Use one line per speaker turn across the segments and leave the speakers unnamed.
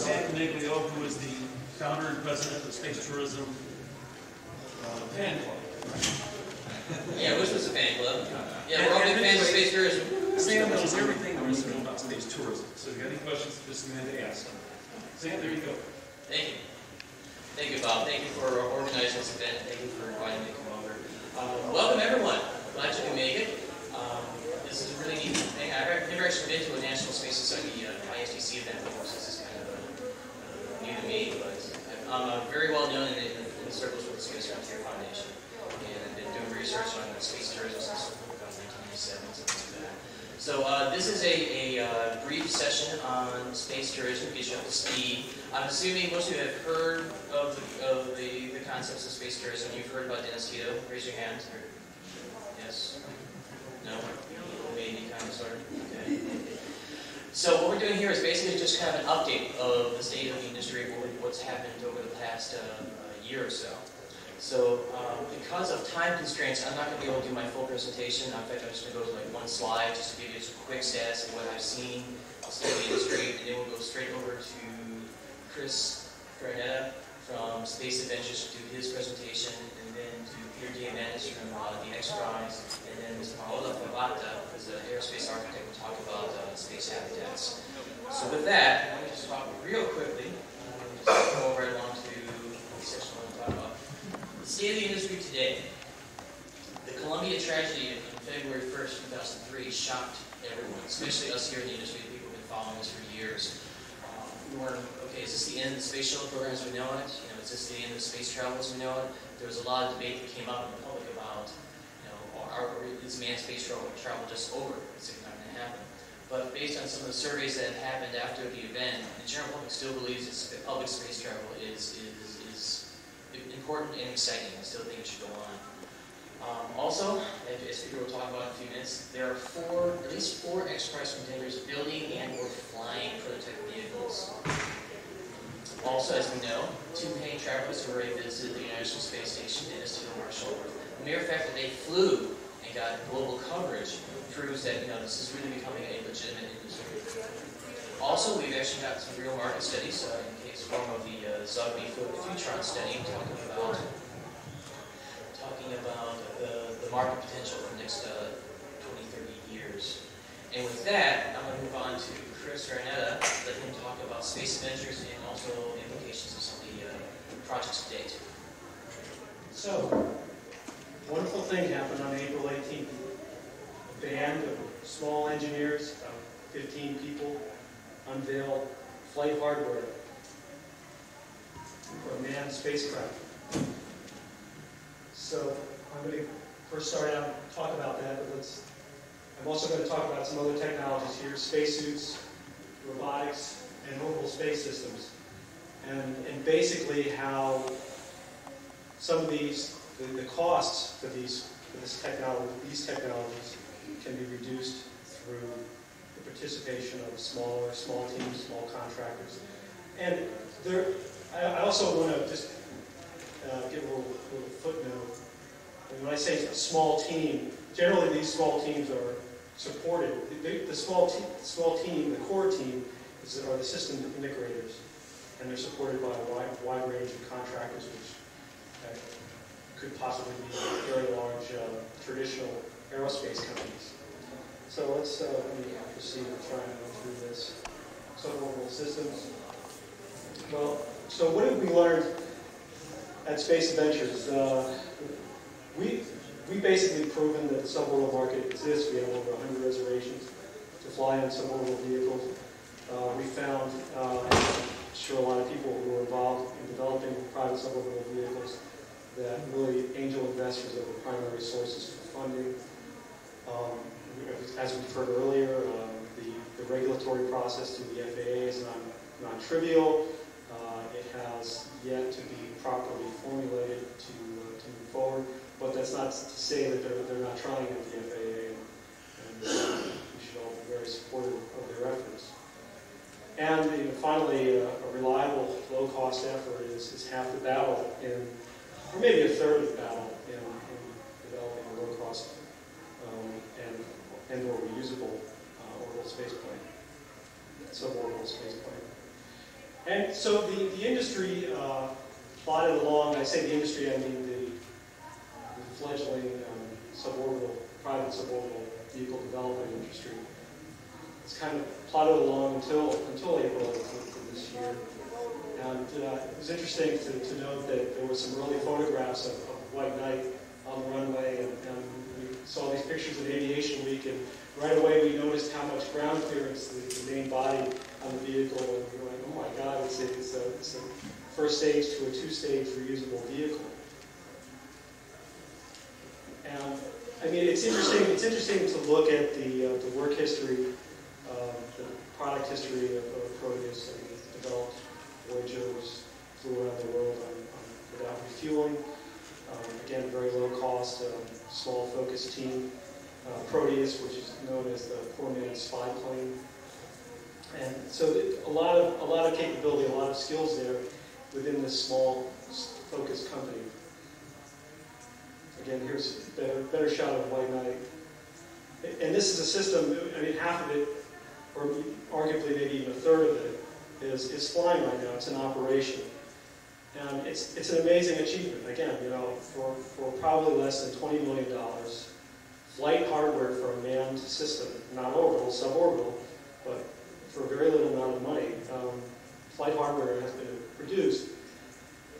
Sam Coniglio, who is the founder and president of Space Tourism uh, Fan Club.
Yeah, which was a fan club. Yeah, we're all big fans of space tourism.
Sam knows everything there is to know about space tourism. So if you got any questions, just man to ask. Sam, there you go.
Thank you. Thank you, Bob. Thank you for organizing this event. Thank you for inviting me to come over. Um, welcome, everyone. Glad you can make it. Um, this is a really neat thing. I've never actually been to a National Space Society uh, ISDC event before, so this is new to me. I'm uh, very well known in, in, in circles with the Space Frontier Foundation, and I've been doing research on space tourism since 1997, something like that. So uh, this is a, a uh, brief session on space tourism, get you up to speed. I'm assuming most of you have heard of the, of the, the concepts of space tourism. You've heard about Dennis Tito. Raise your hand. Yes? No? Maybe, kind of, sort? Okay. So what we're doing here is basically just kind of an update of the state of the industry, what's happened over the past uh, year or so. So um, because of time constraints, I'm not going to be able to do my full presentation. In fact, I'm just going to go to like one slide just to give you a quick stats of what I've seen, the state of the industry, and then we'll go straight over to Chris Farenetta from Space Adventures to do his presentation, and then to Peter Diamandis from uh, the X-Prize, and then Ms. Paola Favata, who's an aerospace architect, will talk about uh, space habitats. So with that, let me just talk real quickly, uh, just go over along to the section I want to talk about. The state of the industry today. The Columbia tragedy on February 1st, 2003 shocked everyone, especially us here in the industry, people who've been following this for years. Um, we weren't, okay, is this the end of the space shuttle program as we know it? You know, is this the end of space travel as we know it? There was a lot of debate that came up in the public about, is manned space travel, travel just over? Is it not going to happen? But based on some of the surveys that have happened after the event, the general public still believes that public space travel is, is important and exciting. I still think it should go on. Um, also, as Peter will talk about in a few minutes, there are four, at least four X-Prize contenders building and or flying prototype vehicles. Also, as we know, two paying travelers have already visited the International Space Station, Dennis Tito Marshall. The mere fact that they flew and got global coverage proves that you know this is really becoming a legitimate industry. Also, we've actually got some real market studies uh, in case form of the uh, Zogby Futron study talking about talking about the, the market potential for the next uh, 20, 30 years. And with that, I'm going to move on to Chris Farenetta, let him talk about space adventures and also implications of some of the uh, projects to date.
So, wonderful thing happened on April 18th. A band of small engineers, about 15 people, unveiled flight hardware for a manned spacecraft. So I'm going to first start out and talk about that, but let's, I'm also going to talk about some other technologies here, spacesuits, robotics, and mobile space systems. And, and basically how some of these, the, the costs for these, for this technology, these technologies can be reduced through the participation of smaller, small teams, small contractors. And there, I, also want to just uh, give a little, little footnote. And when I say a small team, generally these small teams are supported. The, the small, te small team, the core team, is, are the system integrators. And they're supported by a wide, wide range of contractors, which uh, could possibly be very large uh, traditional aerospace companies. So let's uh, let me proceed with trying to go through this. Suborbital systems. Well, so what have we learned at Space Adventures? Uh, we we basically proven that the suborbital market exists. We have over 100 reservations to fly on suborbital vehicles. Uh, we found, uh, I'm sure a lot of people who were involved in developing private suborbital vehicles, that really angel investors are the primary sources for funding. Um, as we've heard earlier, um, the, the, regulatory process through the FAA is not, not trivial. Uh, it has yet to be properly formulated to, uh, to move forward, but that's not to say that they're, they're not trying at the FAA, and, and uh, we should all be very supportive of their efforts. And you know, finally, uh, a reliable, low-cost effort is, is half the battle in, or maybe a third of the battle in, in developing a low-cost um, and or reusable uh, orbital spaceplane, suborbital spaceplane. And so the, the industry uh, plodded along, I say the industry, I mean the, the fledgling um, suborbital, private suborbital vehicle development industry. It's kind of plodded along until, until April of this year. And uh, it was interesting to, to note that there were some early photographs of, of White Knight on the runway, and, and saw these pictures at Aviation Week, and right away we noticed how much ground clearance the, the main body on the vehicle, and we were like, oh my God, it's a, it's a, it's a first stage to a two-stage reusable vehicle. And I mean, it's interesting. It's interesting to look at the uh, the work history, um, the product history of, of Proteus. I it's developed Voyagers flew around the world on, on, without refueling. Um, again, very low cost, um, small focused team. Uh, Proteus, which is known as the poor man's spy plane. And so a lot of a lot of capability, a lot of skills there within this small, s- focused company. Again, here's a better, better shot of White Knight. And this is a system, I mean, half of it, or arguably maybe even a third of it, is, is flying right now. It's in operation. And it's, it's an amazing achievement. Again, you know, for, for probably less than $20 million, flight hardware for a manned system, not orbital, suborbital, but for a very little amount of money, um, flight hardware has been produced.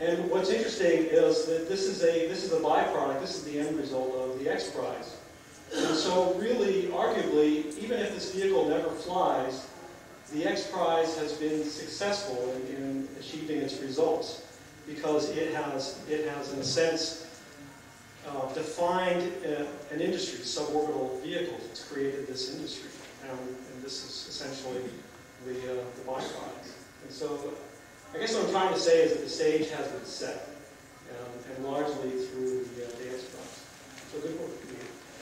And what's interesting is that this is a this is a byproduct. This is the end result of the X Prize. And so, really, arguably, even if this vehicle never flies, the X Prize has been successful in, in achieving its results because it has it has, in a sense, uh, defined uh, an industry, suborbital vehicles. It's created this industry, and, and this is essentially the uh, the byproduct. And so. I guess what I'm trying to say is that the stage has been set, um, and largely through the uh, dance process. So good work.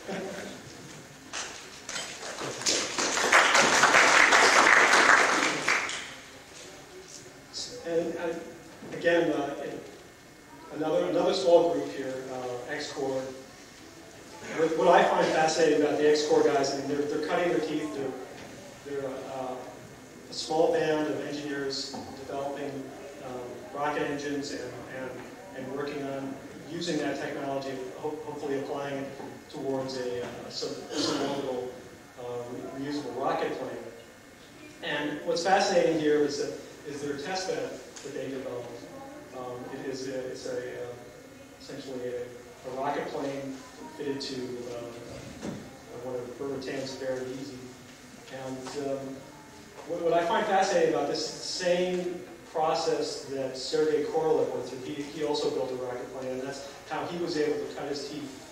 and, and again, uh, another another small group here, uh, XCOR. What, I find fascinating about the XCOR guys, I mean, they're, they're cutting their teeth. They're, they're uh, a small band of engineers developing um, rocket engines and, and, and working on using that technology, ho hopefully applying it towards a, a sub- suborbital uh, re- reusable rocket plane. And what's fascinating here is that is their test bed that they developed. Um, it is a, it's a uh, essentially a, a rocket plane fitted to uh, one of the Burt Rutan's very easy. And um, what, what I find fascinating about this same process that Sergei Korolev went through, he, he also built a rocket plane, and that's how he was able to cut his teeth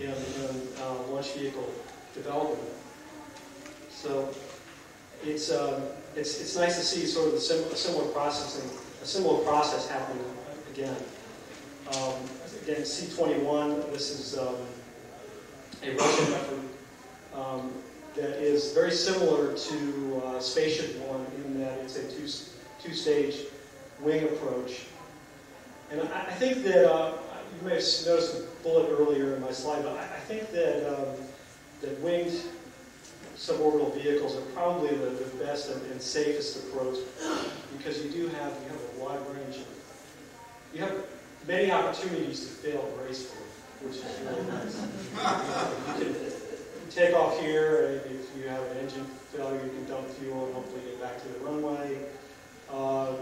in, in uh, launch vehicle development. So it's, um, it's, it's nice to see sort of the sim- a similar processing, a similar process happening again. Um, again, C-21, this is um, a Russian effort um, that is very similar to uh, Spaceship One in that it's a two, two-stage wing approach. And I, I think that, uh, you may have noticed the bullet earlier in my slide, but I, I think that, um, that winged suborbital vehicles are probably the, the best and, and safest approach because you do have, you have a wide range of, you have many opportunities to fail gracefully, which is really nice. You can take off here, and if you have an engine failure, you can dump fuel and hopefully get back to the runway. Uh,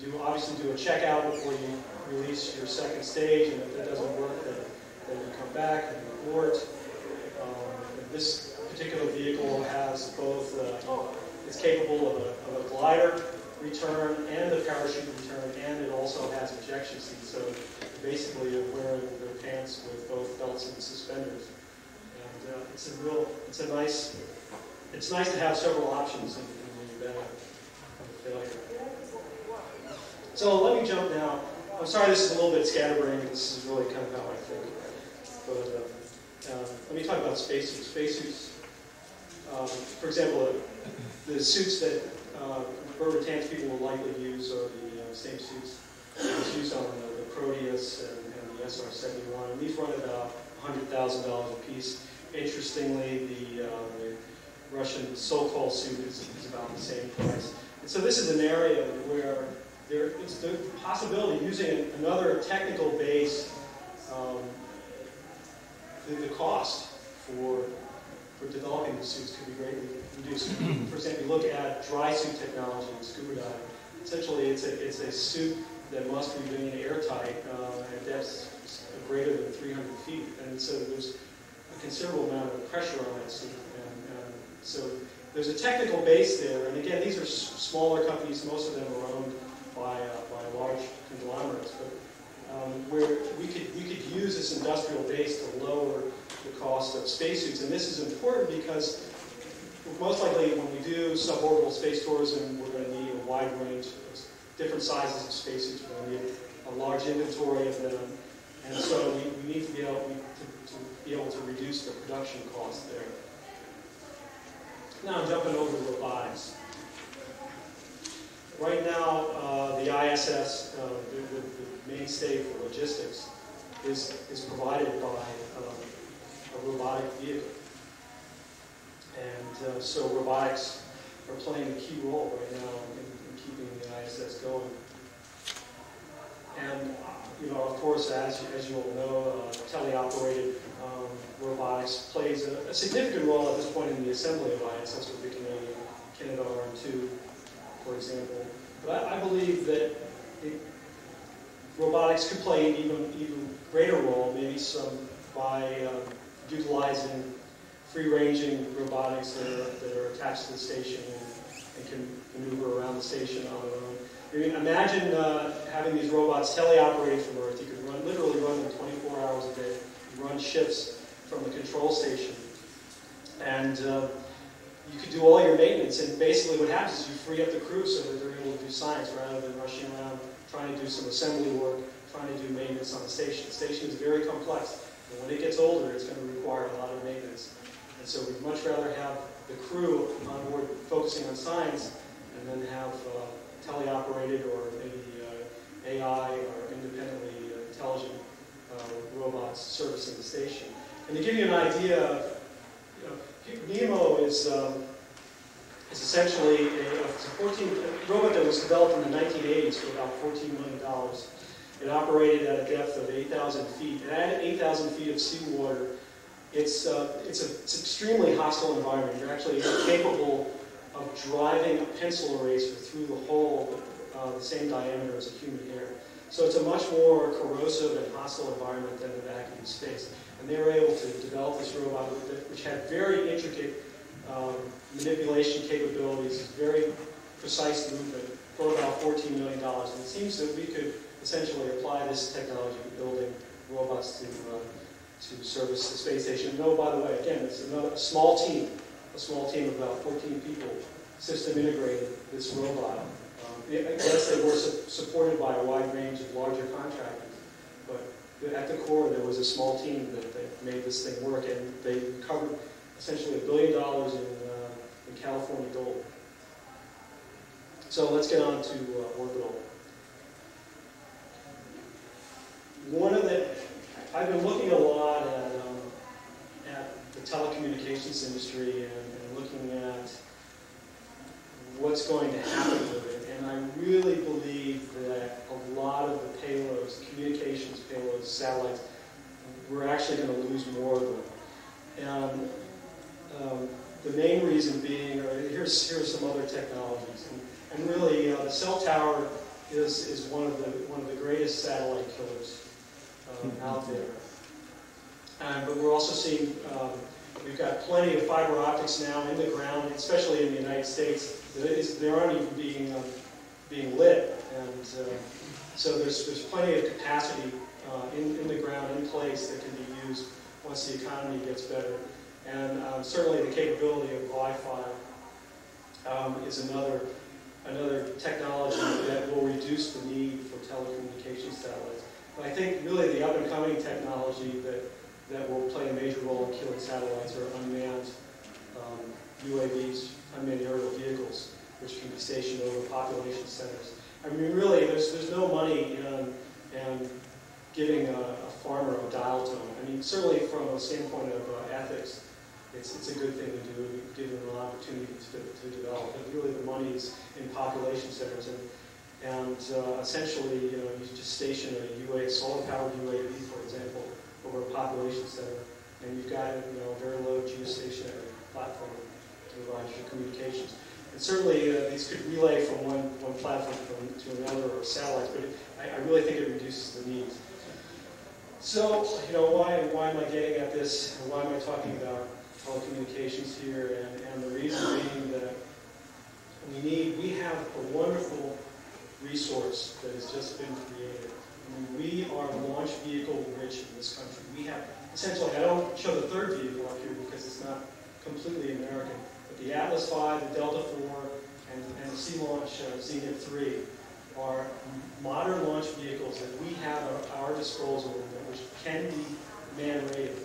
you do obviously do a checkout before you release your second stage, and if that doesn't work, then, then you come back and abort. Um, and this particular vehicle has both, uh, it's capable of a, of a glider return and the parachute return, and it also has ejection seats. So basically, you're wearing their pants with both belts and suspenders. And uh, it's a real, it's a nice, it's nice to have several options in, in the event. So let me jump now. I'm sorry this is a little bit scatterbrained. This is really kind of how I think. But uh, uh, let me talk about spacesuits. Spacesuits, um, for example, the suits that Burt Rutan's people will likely use are the uh, same suits that's used on the, the Proteus and, and the SR-71. And these run about $100,000 a piece. Interestingly, the, uh, the Russian Sokol suit is, is about the same price. And so this is an area where there is the possibility using another technical base, um, the, the cost for, for developing the suits could be greatly reduced. For example, you look at dry suit technology in scuba diving. Essentially, it's a, it's a suit that must remain airtight uh, at depths greater than 300 feet. And so there's a considerable amount of pressure on that suit. And, and so there's a technical base there. And again, these are smaller companies. Most of them are owned by, uh, by large conglomerates. But um, where we could, we could use this industrial base to lower the cost of spacesuits. And this is important because most likely when we do suborbital space tourism, we're going to need a wide range of different sizes of spacesuits. We're going to need a large inventory of them. And so we, we need to be able to, to be able to reduce the production cost there. Now jumping over to robotics. Right now, uh, the ISS, uh, the, the, mainstay for logistics, is, is provided by um, a robotic vehicle. And uh, so robotics are playing a key role right now in, in keeping the ISS going. And, you know, of course, as, as you all know, uh, teleoperated um, robotics plays a, a significant role at this point in the assembly of ISS with the Canadian Canadarm2, for example. But I, I believe that it, robotics could play an even, even greater role, maybe some by um, utilizing free-ranging robotics that are, that are attached to the station and, and can maneuver around the station on their own. I mean, imagine uh, having these robots teleoperated from Earth. You could run, literally run them 24 hours a day, run shifts from the control station. And uh, you could do all your maintenance. And basically what happens is you free up the crew so that they're able to do science rather than rushing around trying to do some assembly work, trying to do maintenance on the station. The station is very complex. And when it gets older, it's going to require a lot of maintenance. And so we'd much rather have the crew on board focusing on science and then have uh, teleoperated or maybe uh, AI or independently intelligent uh, robots servicing the station. And to give you an idea, of, you know, NEMO is, um, is essentially a, a 14 a robot that was developed in the 1980s for about $14 million. It operated at a depth of 8,000 feet. And at 8,000 feet of seawater, it's, uh, it's, a, it's an extremely hostile environment. You're actually capable of driving a pencil eraser through the hole uh, the same diameter as a human hair. So it's a much more corrosive and hostile environment than the vacuum space. And they were able to develop this robot which had very intricate um, manipulation capabilities, very precise movement for about $14 million. And it seems that we could essentially apply this technology to building robots to, uh, to service the space station. No, by the way, again, it's another small team, a small team of about 14 people, system integrated this robot. Um, yes, they were su supported by a wide range of larger contractors, but at the core there was a small team that, that made this thing work, and they recovered essentially a billion dollars in, uh, in California gold. So let's get on to uh, orbital. One of the, I've been looking a lot at, um, at the telecommunications industry and, and looking at what's going to happen with it. And I really believe that a lot of the payloads, communications payloads, satellites, we're actually going to lose more of them. And um, the main reason being, or here's, here's some other technologies. And, and really, uh, the cell tower is, is one, of the, one of the greatest satellite killers um, out there. Um, but we're also seeing, um, we've got plenty of fiber optics now in the ground, especially in the United States. They aren't even being, um, being lit. And uh, so there's, there's plenty of capacity uh, in, in the ground, in place, that can be used once the economy gets better. And um, certainly the capability of Wi-Fi um, is another, another technology that will reduce the need for telecommunications satellites. I think really the up-and-coming technology that, that will play a major role in killing satellites are unmanned um, UAVs, unmanned aerial vehicles, which can be stationed over population centers. I mean, really, there's, there's no money in, in giving a, a farmer a dial tone. I mean, certainly from a standpoint of uh, ethics, it's, it's a good thing to do, give them an opportunity to, to develop. But really, the money is in population centers. And And uh, essentially, you know, you just station a UA, solar-powered UAV, for example, over a population center, and you've got, you know, a very low geostationary platform to provide your communications. And certainly, uh, these could relay from one, one platform from, to another or satellites, but it, I, I really think it reduces the needs. So, you know, why, why am I getting at this? Why am I talking about telecommunications here? And, and the reason being that we need, we have a wonderful resource that has just been created. I mean, we are launch vehicle rich in this country. We have, essentially, I don't show the third vehicle up here because it's not completely American, but the Atlas V, the Delta IV, and, and the Sea Launch uh, Zenit 3 are modern launch vehicles that we have at our disposal that which can be man-rated.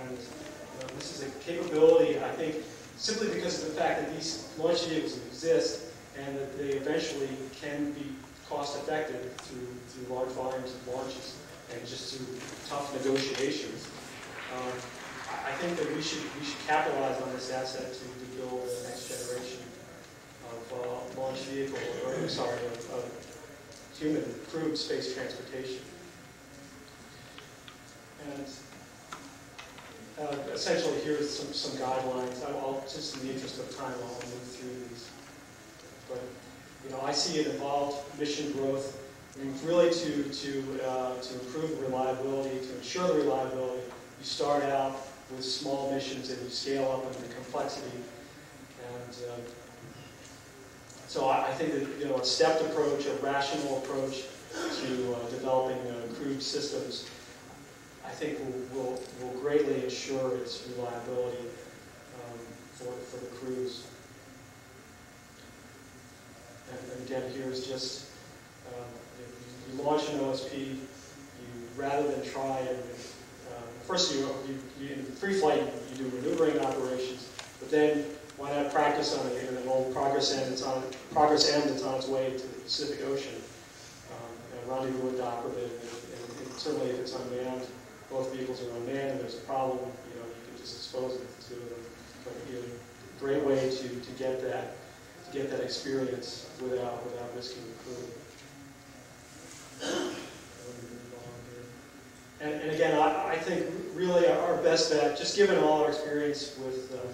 And uh, this is a capability, I think, simply because of the fact that these launch vehicles exist and that they eventually can be cost-effective through, through large volumes of launches and just through tough negotiations. Um, I think that we should, we should capitalize on this asset to, to build the next generation of uh, launch vehicle, or I'm sorry, of, of human crewed space transportation. And uh, essentially, here's some, some guidelines. I'll, just in the interest of time, I'll move. But, you know, I see it involved mission growth, mean, really to, to, uh, to improve reliability, to ensure the reliability. You start out with small missions and you scale up in the complexity. And um, so I, I think that, you know, a stepped approach, a rational approach to uh, developing uh, crewed systems I think will, will, will greatly ensure its reliability um, for, for the crews. And, and again, here's just, um, you, you launch an OSP, you, rather than try and, um, first you, you, you, in free flight, you do maneuvering operations, but then why not practice on it, an old progress end, it's on, progress end that's on its way to the Pacific Ocean, um, and rendezvous and dock with it, and, and, and certainly if it's unmanned, both vehicles are unmanned and there's a problem, you know, you can just dispose expose it to them. But, you know, great way to, to get that, get that experience without, without risking crew. And, and again, I, I think really our best bet, just given all our experience with, uh,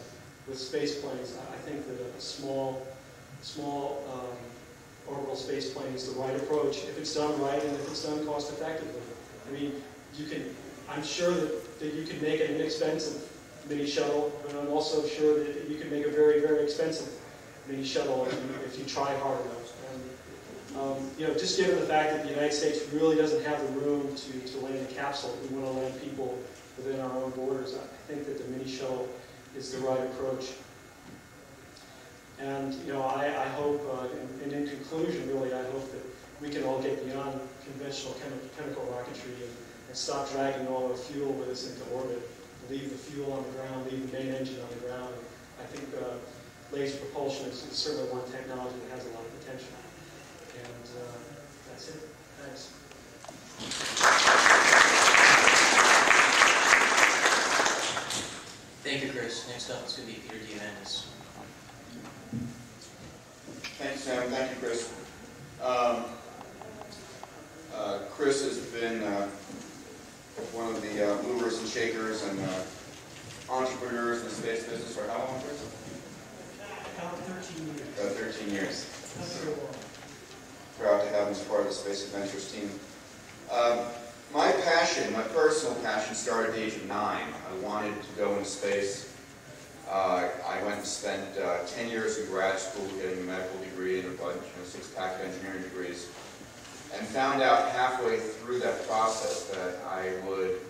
with space planes, I think that a small, small um, orbital space plane is the right approach if it's done right and if it's done cost effectively. I mean, you can, I'm sure that, that you can make an inexpensive mini shuttle, but I'm also sure that you can make a very, very expensive mini shuttle if you, if you try hard enough. And, um, you know, just given the fact that the United States really doesn't have the room to, to land a capsule, we want to land people within our own borders, I think that the mini shuttle is the right approach. And, you know, I, I hope, uh, and, and in conclusion, really, I hope that we can all get beyond conventional chemi chemical rocketry and, and stop dragging all our fuel with us into orbit, leave the fuel on the ground, leave the main engine on the ground. I think uh, laser propulsion is, is certainly one technology that has a lot of potential. And uh, that's it. Thanks.
Thank you, Chris. Next up is going to be Peter Diamandis.
Thanks, Sam. Thank you, Chris. Um, uh, Chris has been uh, one of the uh, movers and shakers and uh, entrepreneurs in the space business for how long, Chris?
About 13 years.
About 13 years.
Not very long.
Proud to have him as part of the Space Adventures team. Um, my passion, my personal passion, started at the age of nine. I wanted to go into space. Uh, I went and spent uh, 10 years in grad school getting a medical degree and a bunch, you know, six pack of engineering degrees, and found out halfway through that process that I would,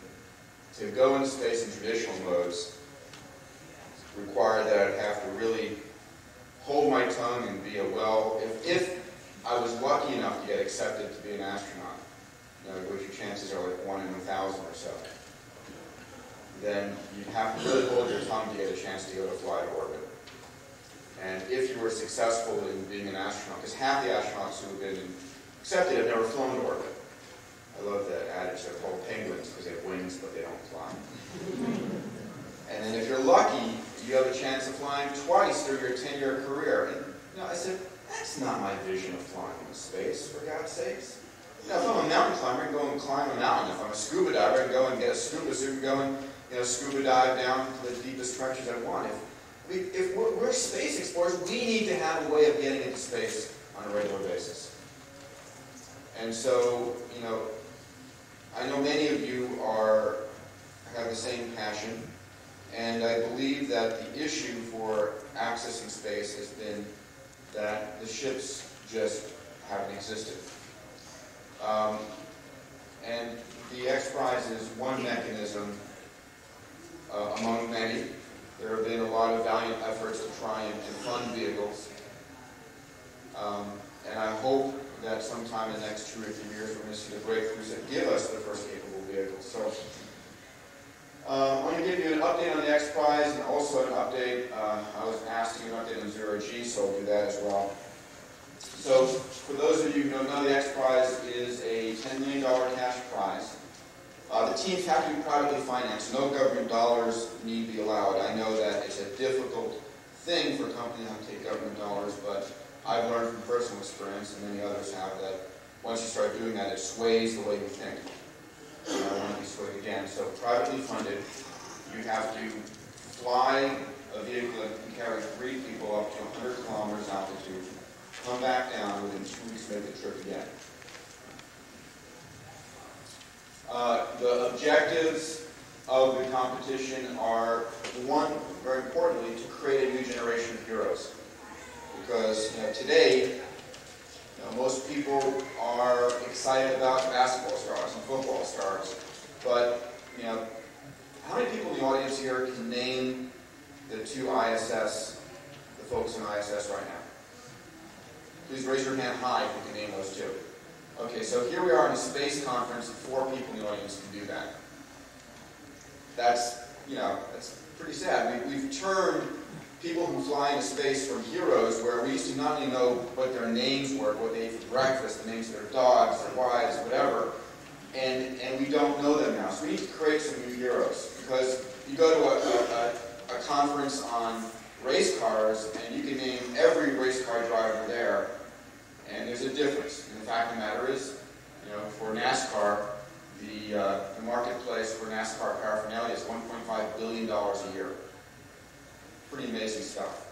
to go into space in traditional modes, required that I'd have to really hold my tongue and be a well, if, if I was lucky enough to get accepted to be an astronaut, you know, which your chances are like one in a thousand or so, then you'd have to really hold your tongue to get a chance to go to fly to orbit. And if you were successful in being an astronaut, because half the astronauts who have been accepted have never flown to orbit. I love that adage, they're called penguins because they have wings but they don't fly. and then if you're lucky, you have a chance of flying twice through your 10-year career. And you know, I said, That's not my vision of flying into space, for God's sakes. You know, if I'm a mountain climber, I can go and climb a mountain. If I'm a scuba diver, I can go and get a scuba suit and go and, you know, scuba dive down to the deepest trenches I want. If, if we're, we're space explorers, we need to have a way of getting into space on a regular basis. And so, you know, I know many of you are, have the same passion, and I believe that the issue for accessing space has been that the ships just haven't existed. Um, and the X Prize is one mechanism uh, among many. There have been a lot of valiant efforts to try and, fund vehicles. Um, and I hope that sometime in the next two or three years, we're going to see the breakthroughs that give us the first capable vehicles. So uh, I'm going to give you an update on the X Prize and also an update. Uh, I was asked to give an update on Zero G, so I'll do that as well. So, for those of you who don't know, the X Prize is a $10 million cash prize. Uh, the teams have to be privately financed. No government dollars need be allowed. I know that it's a difficult thing for a companies to take government dollars, but I've learned from personal experience, and many others have, that once you start doing that, it sways the way you think. I want to be again. So privately funded, you have to fly a vehicle that can carry three people up to 100 kilometers altitude, come back down within two weeks, make the trip again. Uh, the objectives of the competition are, one, very importantly, to create a new generation of heroes. Because you know, today, most people are excited about basketball stars and football stars, but you know, how many people in the audience here can name the two ISS, the folks in ISS right now? Please raise your hand high if you can name those two. Okay, so here we are in a space conference, and four people in the audience can do that. That's, you know, that's pretty sad. We, we've turned people who fly into space from heroes, where we used to not only know what their names were, what they ate for breakfast, the names of their dogs, their wives, whatever, and, and we don't know them now. So we need to create some new heroes, because you go to a, a, a conference on race cars, and you can name every race car driver there, and there's a difference. And the fact of the matter is, you know, for NASCAR, the, uh, the marketplace for NASCAR paraphernalia is $1.5 billion a year. Pretty amazing stuff.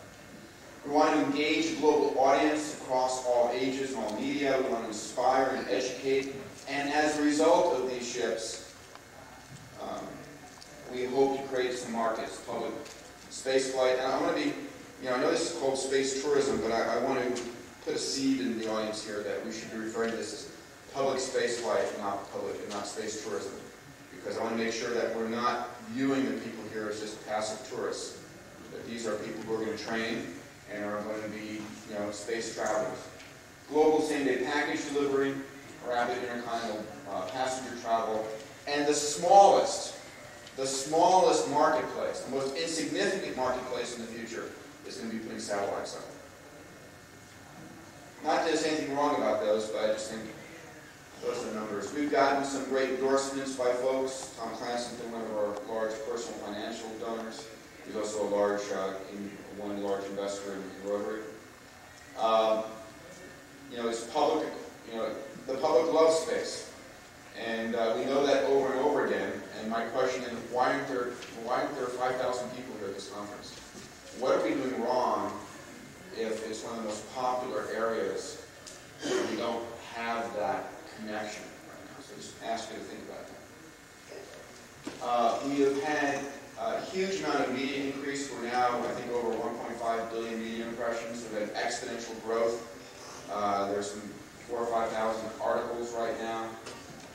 We want to engage a global audience across all ages all media. We want to inspire and educate. And as a result of these ships, um, we hope to create some markets, public space flight. And I want to be, you know, I know this is called space tourism, but I, I want to put a seed in the audience here that we should be referring to this as public space flight, not public, and not space tourism. Because I want to make sure that we're not viewing the people here as just passive tourists. That these are people who are going to train and are going to be, you know, space travelers. Global same-day package delivery, rapid intercontinental uh, passenger travel, and the smallest, the smallest marketplace, the most insignificant marketplace in the future is going to be putting satellites up. Not that there's anything wrong about those, but I just think those are the numbers. We've gotten some great endorsements by folks. Tom Clancy, one of our large personal financial donors. He's also a large, uh, in, one large investor in, in Rotary. Um, you know, it's public, you know, the public loves space. And uh, we know that over and over again. And my question is, why aren't there, why aren't there 5,000 people here at this conference? What are we doing wrong if it's one of the most popular areas and we don't have that connection right now? So just ask you to think about that. Uh, we have had a huge amount of media increase. We're now, I think, over 1.5 billion media impressions. We've had exponential growth. Uh, there's some four or 5,000 articles right now,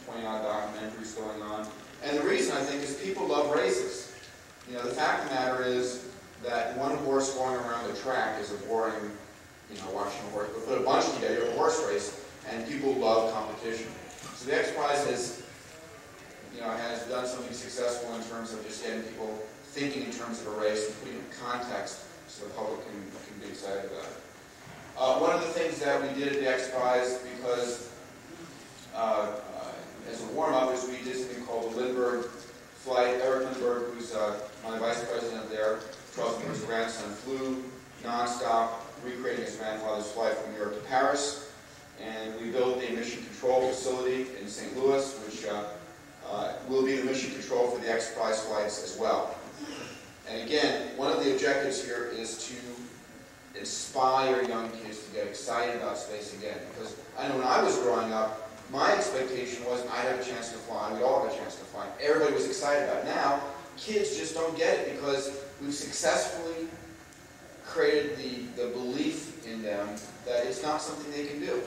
20 odd documentaries going on. And the reason, I think, is people love races. You know, the fact of the matter is that one horse going around the track is a boring, you know, watching a horse. But put a bunch together, a horse race, and people love competition. So the X Prize has you know, has done something successful in terms of just getting people thinking in terms of a race and putting it in context so the public can, can be excited about it. Uh, one of the things that we did at the X Prize, because uh, uh, as a warm-up, is we did something called the Lindbergh flight. Eric Lindbergh, who's uh, my vice president there, Charles Lindbergh's grandson, flew nonstop, recreating his grandfather's flight from New York to Paris. And we built a mission control facility in St. Louis, which uh, will be the mission control for the X Prize flights as well. And again, one of the objectives here is to inspire young kids to get excited about space again. Because I know when I was growing up, my expectation was I'd have a chance to fly, we'd all have a chance to fly. Everybody was excited about it. Now, kids just don't get it because we've successfully created the, the belief in them that it's not something they can do.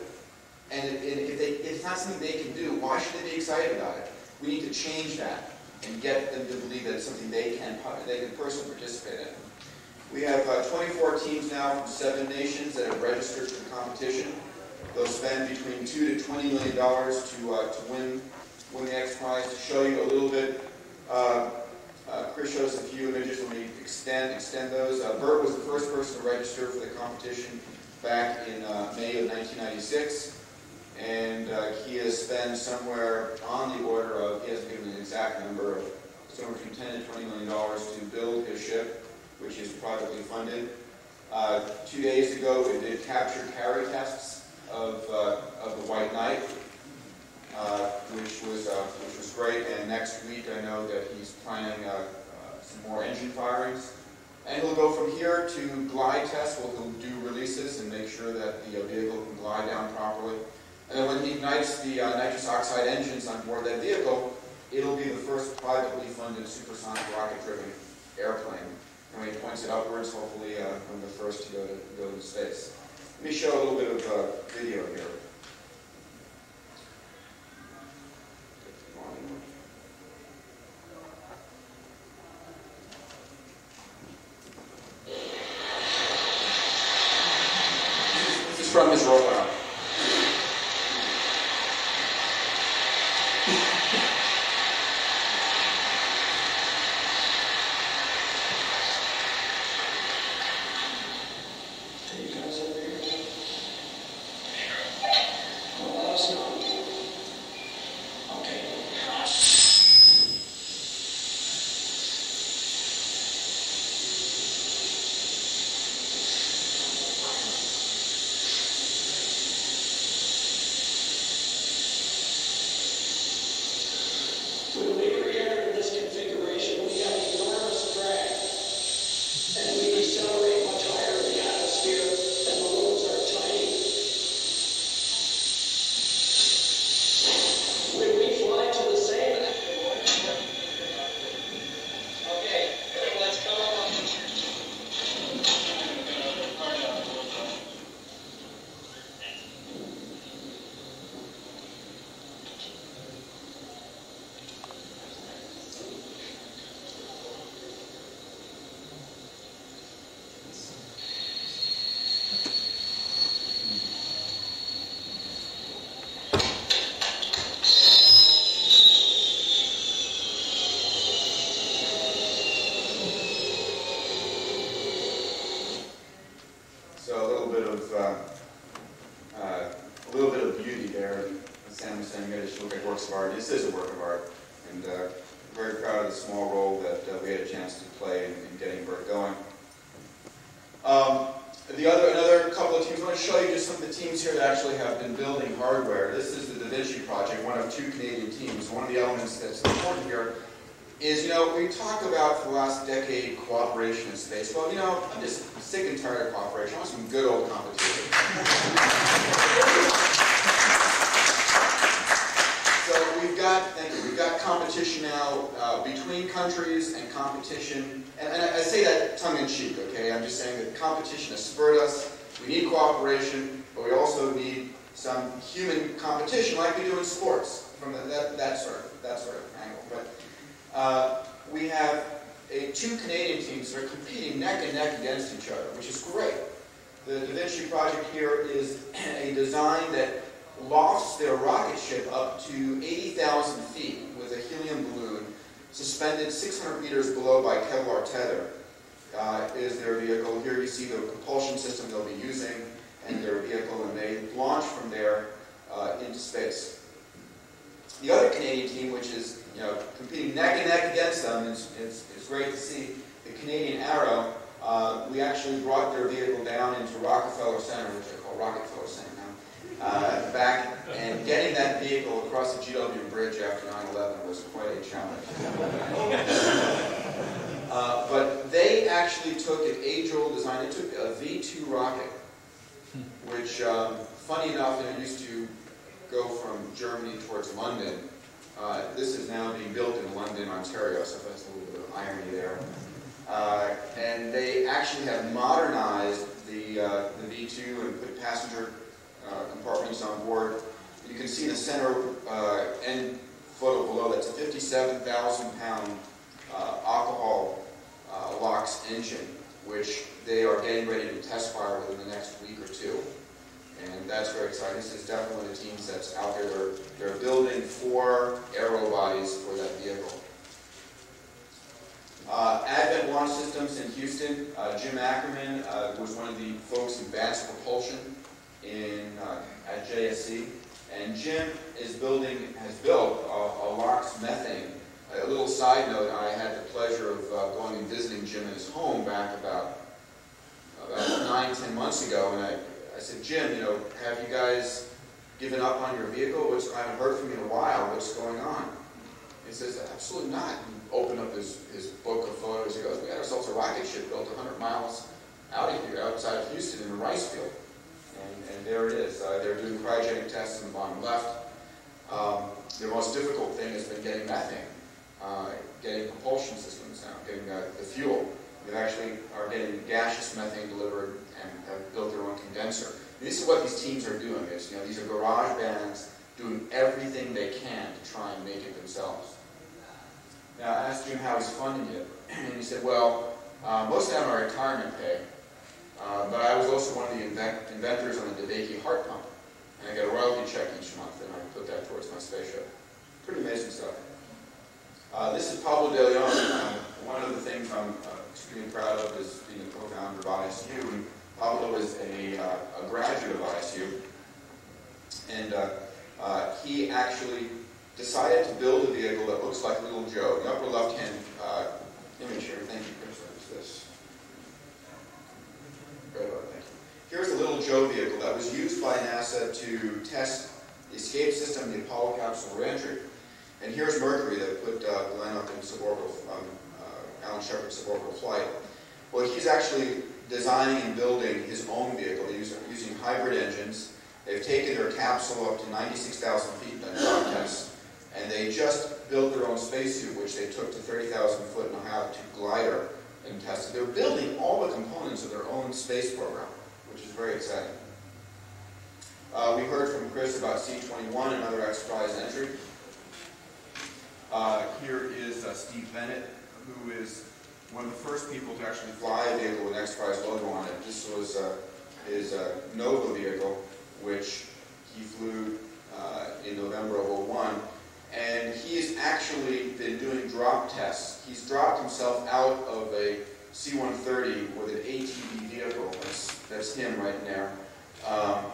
And if, if, they, if it's not something they can do, why should they be excited about it? We need to change that and get them to believe that it's something they can, they can personally participate in. We have uh, 24 teams now from seven nations that have registered for the competition. They'll spend between two to 20 million dollars to uh, to win win the X Prize. To show you a little bit, uh, uh, Chris shows a few images. Let me extend extend those. Uh, Burt was the first person to register for the competition back in uh, May of 1996 and uh, he has spent somewhere on the order of, he hasn't given an exact number, of somewhere from 10 to 20 million dollars to build his ship, which is privately funded. Uh, two days ago, it did capture carry tests of, uh, of the White Knight, uh, which was uh, which was great. And next week, I know that he's planning uh, some more engine firings. And we'll go from here to glide tests. We'll do releases and make sure that the vehicle can glide down properly. And then when he ignites the uh, nitrous oxide engines on board that vehicle, it'll be the first privately funded supersonic rocket-driven airplane. And when he points it upwards, hopefully uh, one of the first to go to go to space. Let me show a little bit of uh, video here. Another couple of teams, I want to show you just some of the teams here that actually have been building hardware. This is the Vinci Project, one of two Canadian teams. One of the elements that's important here is, you know, we talk about for the last decade cooperation in space. Well, you know, I'm just sick and tired of cooperation. I want some good old competition. so we've got, thank you, we've got competition now uh, between countries and competition, and, and I, say that tongue in cheek, okay? I'm just saying that competition has spurred us. We need cooperation, but we also need some human competition like we do in sports from the, that, that sort of that sort of angle. But uh, we have a, two Canadian teams that are competing neck and neck against each other, which is great. The Da Vinci project here is a design that lofts their rocket ship up to 80,000 feet with a helium balloon suspended 600 meters below by Kevlar tether. Uh, is their vehicle. Here you see the propulsion system they'll be using and their vehicle, and they launch from there uh, into space. The other Canadian team, which is you know competing neck and neck against them, is, is, is great to see. The Canadian Arrow, uh, we actually brought their vehicle down into Rockefeller Center, which I call Rockefeller Center now, uh, back, and getting that vehicle across the GW Bridge after 9/11 was quite a challenge. Uh, But they actually took an age-old design, they took a V-2 rocket, which, um, funny enough, it used to go from Germany towards London. Uh, This is now being built in London, Ontario, so that's a little bit of irony there. Uh, And they actually have modernized the uh, the V-2 and put passenger uh, compartments on board. You can see in the center uh, end photo below, that's a 57,000 pound alcohol uh, LOX engine, which they are getting ready to test fire within the next week or two. And that's very exciting. This is definitely one of the teams that's out there. They're, they're building four aero bodies for that vehicle. Uh, Advent Launch Systems in Houston, uh, Jim Akkerman uh, was one of the folks in advanced propulsion in, uh, at JSC. And Jim is building, has built a, a LOX methane. A little side note, I had the pleasure of uh, going and visiting Jim in his home back about, about nine, ten months ago. And I, I said, Jim, you know, have you guys given up on your vehicle? What's, I haven't heard from you in a while. What's going on? He says, absolutely not. He opened up his, his book of photos. He goes, we had ourselves a rocket ship built 100 miles out of here, outside of Houston in a rice field. And, and there it is. Uh, they're doing cryogenic tests in the bottom left. Um, the most difficult thing has been getting methane, uh, getting propulsion systems now, getting uh, the fuel. They actually are getting gaseous methane delivered and have built their own condenser. This is what these teams are doing. Is, you know, these are garage bands doing everything they can to try and make it themselves. Now, I asked Jim how he's funding it, and he said, well, uh, most of them are retirement pay, uh, but I was also one of the invent inventors on the DeBakey heart pump, and I get a royalty check each month, and I put that towards my spaceship. Pretty amazing stuff. Uh, this is Pablo De Leon. Uh, one of the things I'm uh, extremely proud of is being a co-founder of ISU, and Pablo is a, uh, a graduate of ISU, and uh, uh, he actually decided to build a vehicle that looks like Little Joe. The upper left-hand uh, image here, thank you, Chris, what is this? Right about, thank you. Here's a Little Joe vehicle that was used by NASA to test the escape system, the Apollo capsule reentry. And here's Mercury that put uh, Glenn up in suborbital, um, uh, Alan Shepard suborbital flight. Well, he's actually designing and building his own vehicle. Using, hybrid engines. They've taken their capsule up to 96,000 feet in the drop test, and they just built their own spacesuit, which they took to 30,000 foot and a half to glider and tested. They're building all the components of their own space program, which is very exciting. Uh, we heard from Chris about C-21, another X Prize entry. Uh, here is uh, Steve Bennett, who is one of the first people to actually fly a vehicle with an X Prize logo on it. This was uh, his uh, Nova vehicle, which he flew uh, in November of 01. And he's actually been doing drop tests. He's dropped himself out of a C-130 with an ATV vehicle, that's, that's him right there, um,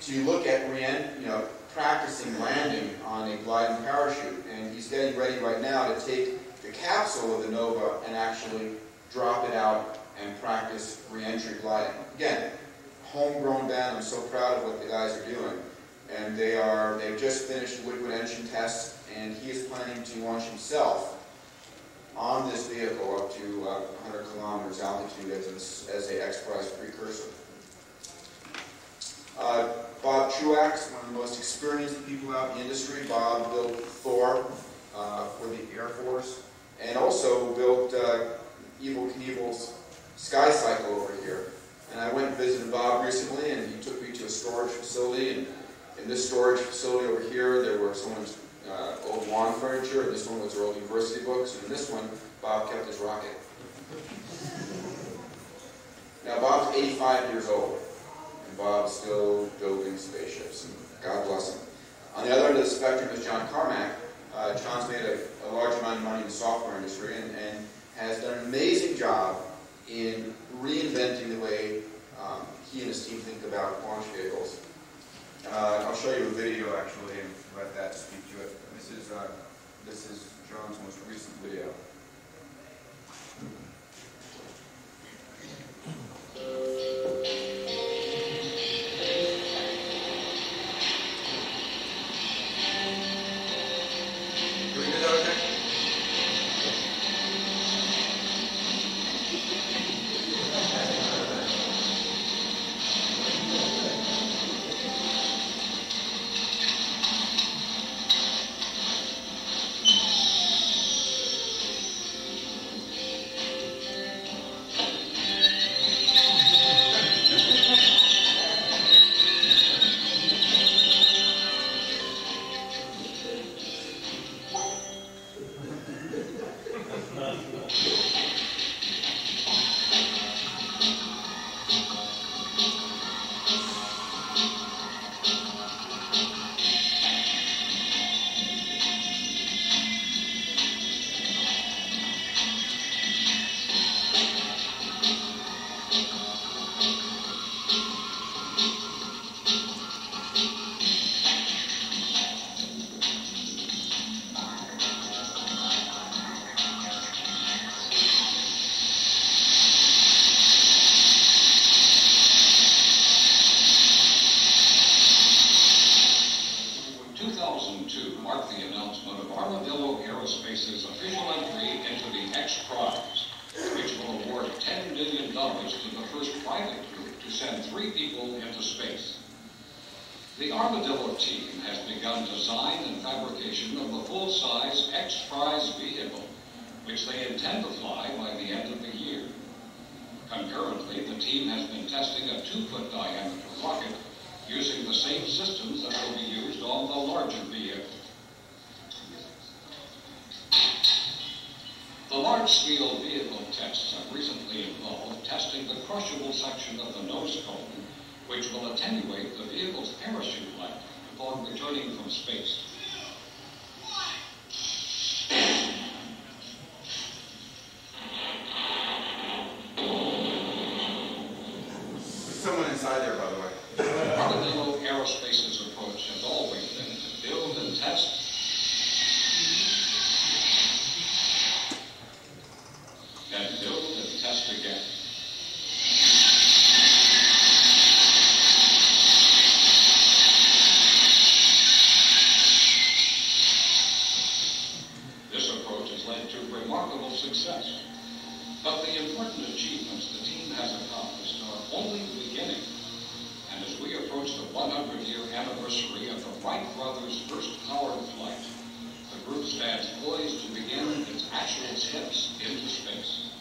to look at, Rien, you know, practicing landing on a gliding parachute. And he's getting ready right now to take the capsule of the Nova and actually drop it out and practice reentry gliding. Again, homegrown band. I'm so proud of what the guys are doing. And they are, they've just finished liquid engine tests, and he is planning to launch himself on this vehicle up to uh, 100 kilometers altitude as, a, as a X Prize precursor. Uh, Bob Truax, one of the most experienced people out in the industry. Bob built Thor uh, for the Air Force, and also built uh, Evel Knievel's Sky Cycle over here. And I went and visited Bob recently, and he took me to a storage facility. And in this storage facility over here, there were someone's uh, old lawn furniture, and this one was their old university books, and this one, Bob kept his rocket. Now, Bob's 85 years old, and Bob's still building spaceships, and God bless him. On the other end of the spectrum is John Carmack. Uh, John's made a, a, large amount of money in the software industry and, and has done an amazing job in reinventing the way um, he and his team think about launch vehicles. Uh, I'll show you a video actually and let that speak to it. This is, uh, this is John's most recent video.
2002 success. But the important achievements the team has accomplished are only the beginning. And as we approach the 100-year anniversary of the Wright brothers' first powered flight, the group stands poised to begin its actual steps into space.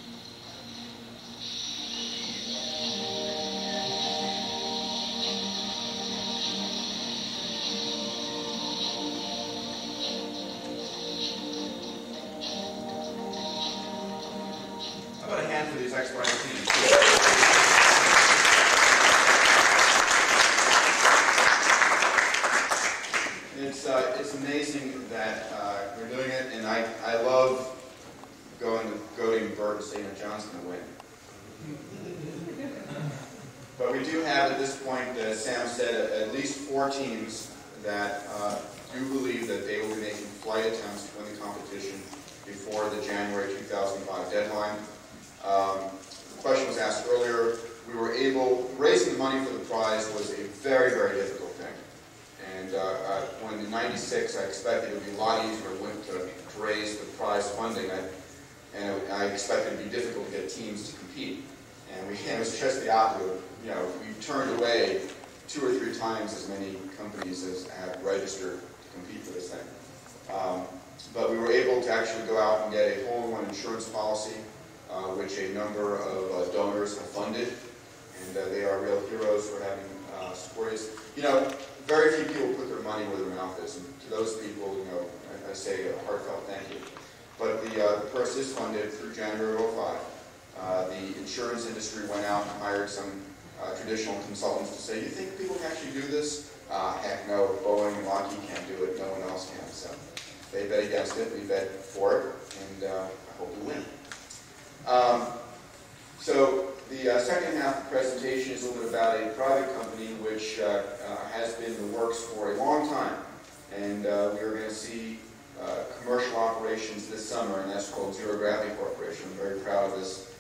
This summer, and that's called Zero Gravity Corporation. I'm very proud of this,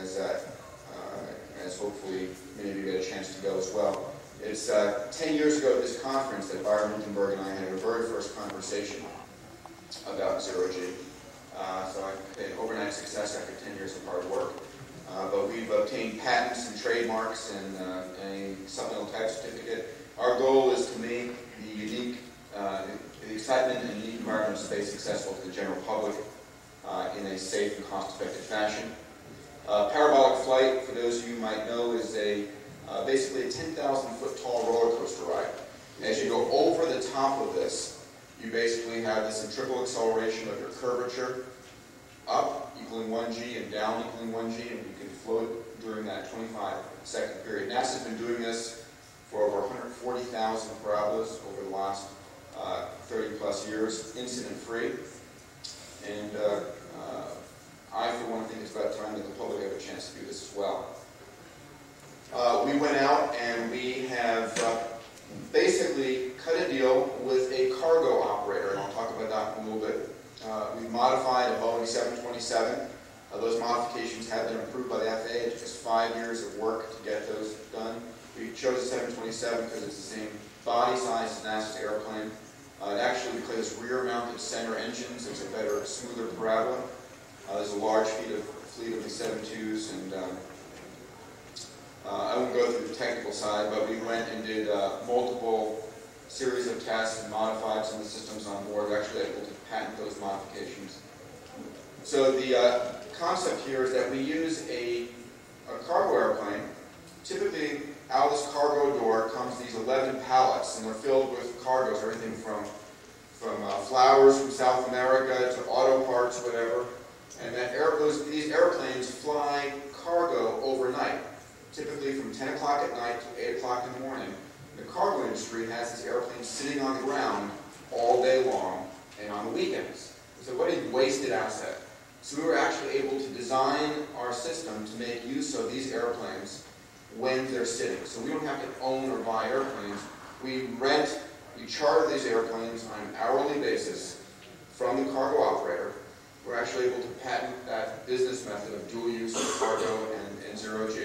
as, uh, uh, as hopefully many of you get a chance to go as well. It's uh, 10 years ago at this conference that Byron Lichtenberg and I had our very first conversation about Zero G. Uh, so I've had overnight success after 10 years of hard work. Uh, but we've obtained patents and trademarks and uh, a supplemental type certificate. Our goal is to make the unique, uh, the excitement and unique environment of space accessible to the general public uh, in a safe and cost-effective fashion. Uh, parabolic flight, for those of you who might know, is a uh, basically a 10,000 foot tall roller coaster ride. As you go over the top of this, you basically have this centrifugal acceleration of your curvature up equaling 1g and down equaling 1g, and you can float during that 25 second period. NASA's been doing this for over 140,000 parabolas over the last uh, 30 plus years, incident free. And uh, uh, I, for one, think it's about time that the public have a chance to do this as well. Uh, we went out and we have basically cut a deal with a cargo operator, and I'll talk about that in a little bit. We modified a Boeing 727. Uh, those modifications have been approved by the FAA. It took us five years of work to get those done. We chose the 727 because it's the same body size as NASA's airplane. Uh, it actually, because rear-mounted center engines, it's a better, smoother parabola. Uh, there's a large fleet of, fleet of the 72s, and um, uh, I won't go through the technical side, but we went and did uh, multiple series of tests and modified some of the systems on board. We're actually able to patent those modifications. So the uh, concept here is that we use a, a cargo airplane. Typically, out of this cargo door comes these 11 pallets, and they're filled with cargoes, everything from, from uh, flowers from South America to auto parts, whatever. And that air, those, these airplanes fly cargo overnight, typically from 10 o'clock at night to 8 o'clock in the morning. The cargo industry has these airplanes sitting on the ground all day long and on the weekends. So what a wasted asset. So we were actually able to design our system to make use of these airplanes when they're sitting. So we don't have to own or buy airplanes. We rent, we charter these airplanes on an hourly basis from the cargo operator. We're actually able to patent that business method of dual use of cargo and, and zero G.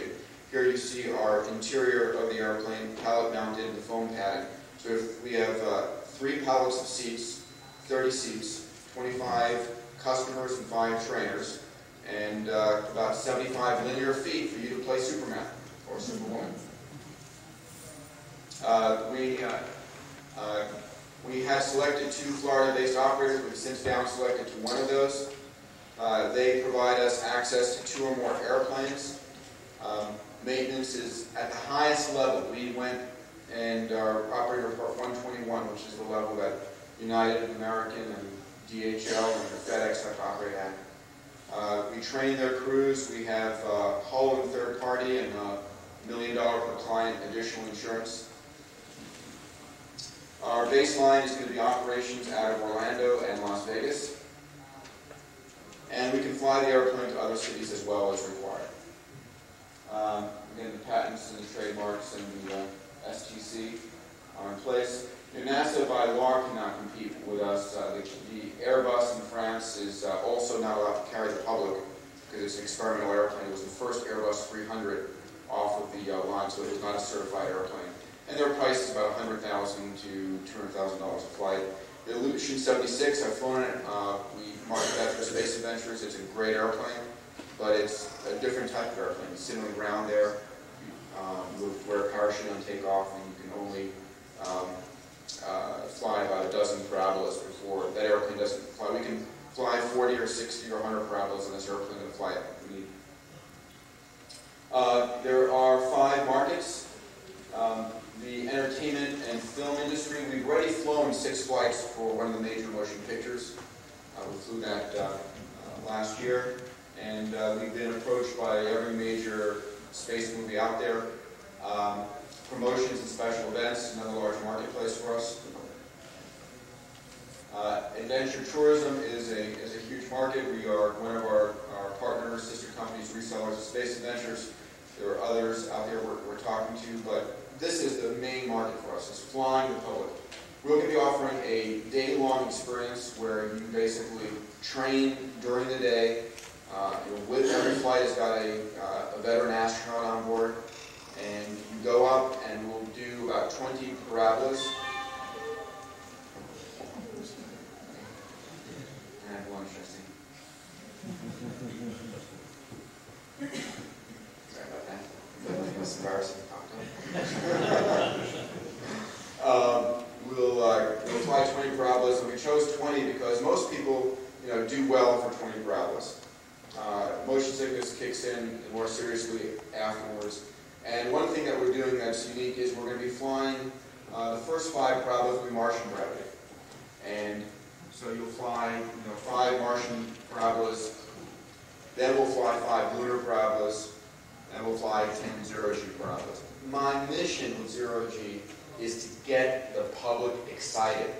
Here you see our interior of the airplane, pallet mounted, in the foam padding. So if we have uh, three pallets of seats, 30 seats, 25 customers and five trainers, and uh, about 75 linear feet for you to play Superman Superwoman. Uh, we, uh, uh, we have selected two Florida-based operators. We've since down selected to one of those. Uh, they provide us access to two or more airplanes. Um, maintenance is at the highest level. We went and our operator report 121, which is the level that United, American, and DHL and FedEx have to operate at. Uh, we train their crews. We have uh, hull and third party and uh, million dollar per client additional insurance. Our baseline is going to be operations out of Orlando and Las Vegas. And we can fly the airplane to other cities as well as required. Um, again, the patents and the trademarks and the uh, STC are in place. And NASA by law cannot compete with us. Uh, the, the, Airbus in France is uh, also not allowed to carry the public because it's an experimental airplane. It was the first Airbus 300 off of the uh, line, so it was not a certified airplane. And their price is about 100,000 to $200,000 a flight. The Ilyushin 76, I've flown it. Uh, we market that for Space Adventures. It's a great airplane, but it's a different type of airplane. You sit on the ground there, um, you wear a parachute on takeoff, and you can only um, uh, fly about a dozen parabolas before that airplane doesn't fly. We can fly 40 or 60 or 100 parabolas on this airplane to fly it. Uh, there are five markets. Um, the entertainment and film industry, we've already flown six flights for one of the major motion pictures. Uh, we flew that uh, uh last year, and we've been approached by every major space movie out there. Um, promotions and special events, another large marketplace for us. Uh, adventure tourism is a, is a huge market. We are one of our, our partners, sister companies, resellers of Space Adventures. There are others out there we're, we're talking to, but this is the main market for us, is flying the public. We're going to be offering a day-long experience where you basically train during the day. Uh, you know, with every flight has got a, uh, a veteran astronaut on board and you go up and we'll do about 20 parabolas. And have lunch, I see. Embarrassing. um, we'll, uh, we'll fly 20 parabolas, and we chose 20 because most people, you know, do well for 20 parabolas. Uh, motion sickness kicks in more seriously afterwards. And one thing that we're doing that's unique is we're going to be flying uh, the first five parabolas be Martian gravity. And so you'll fly you know, five Martian parabolas, then we'll fly five lunar parabolas, and we'll fly 10 zero-G parabolas. My mission with zero-G is to get the public excited.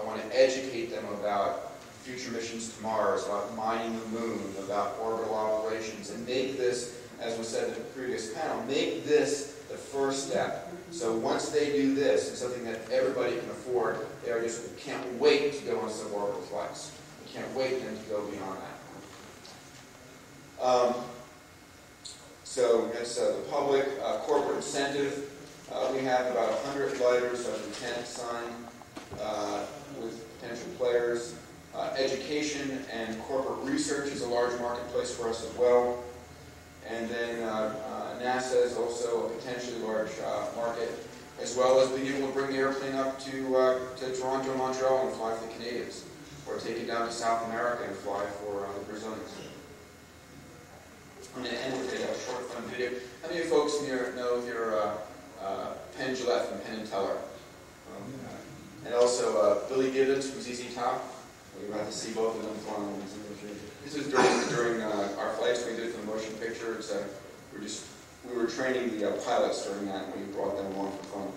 I want to educate them about future missions to Mars, about mining the moon, about orbital operations, and make this as was said in the previous panel, make this the first step. So once they do this, it's something that everybody can afford, they are just can't wait to go on suborbital flights. They can't wait then to go beyond that. Um, so that's uh, the public uh, corporate incentive. Uh, we have about 100 letters of intent signed. uh, with potential players. Uh, Education and corporate research is a large marketplace for us as well. And then uh, NASA is also a potentially large market, as well as being able to bring the airplane up to, to Toronto Montreal and fly for the Canadians, or take it down to South America and fly for the Brazilians. I'm going to end with a short fun video. How many folks here know your uh, uh, Penn Jillette from Penn and Teller? Um, and also uh, Billy Gibbons from ZZ Top. We got to see both of them flying. This is during, during uh, our flights we did for the motion picture. It's, we were just we were training the uh, pilots during that, and we brought them along for fun.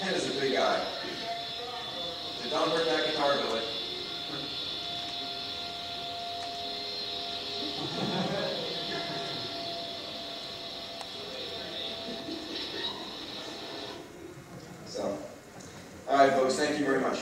Penn is a big guy. So don't hurt that guitar, Billy. So, all right, folks, thank you very much.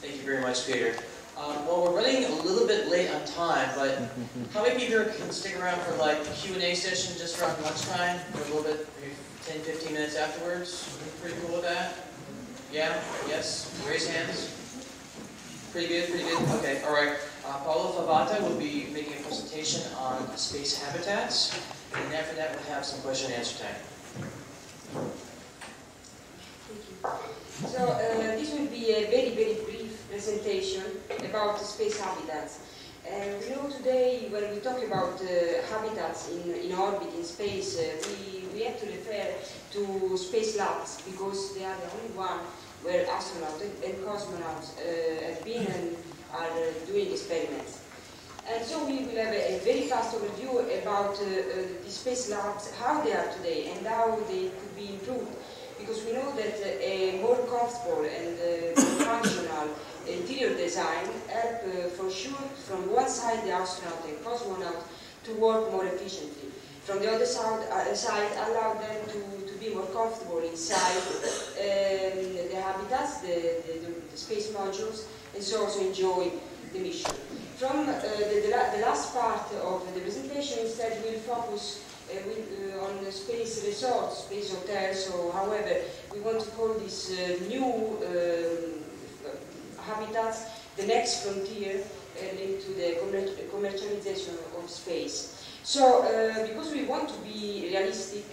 Thank you very much, Peter. Um, well, we're running a little bit late on time, but how many people here can stick around for like the Q and A session just around lunchtime for a little bit, maybe 10, 15 minutes afterwards? Pretty cool with that? Yeah? Yes? Raise hands. Pretty good, pretty good? Okay, all right. Uh, Paulo Favata will be making a presentation on space habitats, and after that we'll have some question and answer time.
Thank you. So uh, this will be a very, very brief presentation about space habitats. And we know today when we talk about uh, habitats in, in orbit, in space, uh, we, we have to refer to space labs because they are the only one where astronauts and, cosmonauts uh, have been and are doing experiments. And so we will have a, a very fast overview about uh, uh, the space labs, how they are today and how they could be improved because we know that uh, a more comfortable and functional interior design help uh, for sure from one side the astronaut and cosmonaut to work more efficiently. From the other side, uh, side allow them to, to be more comfortable inside um, the habitats, the, the, the space modules, and so also enjoy the mission. From uh, the, the, the last part of the presentation, instead, we'll focus uh, with, uh, on the space resorts, space hotels, or however we want to call this uh, new um, habitats, the next frontier uh, linked to the commer- commercialization of space. So, uh, because we want to be realistic,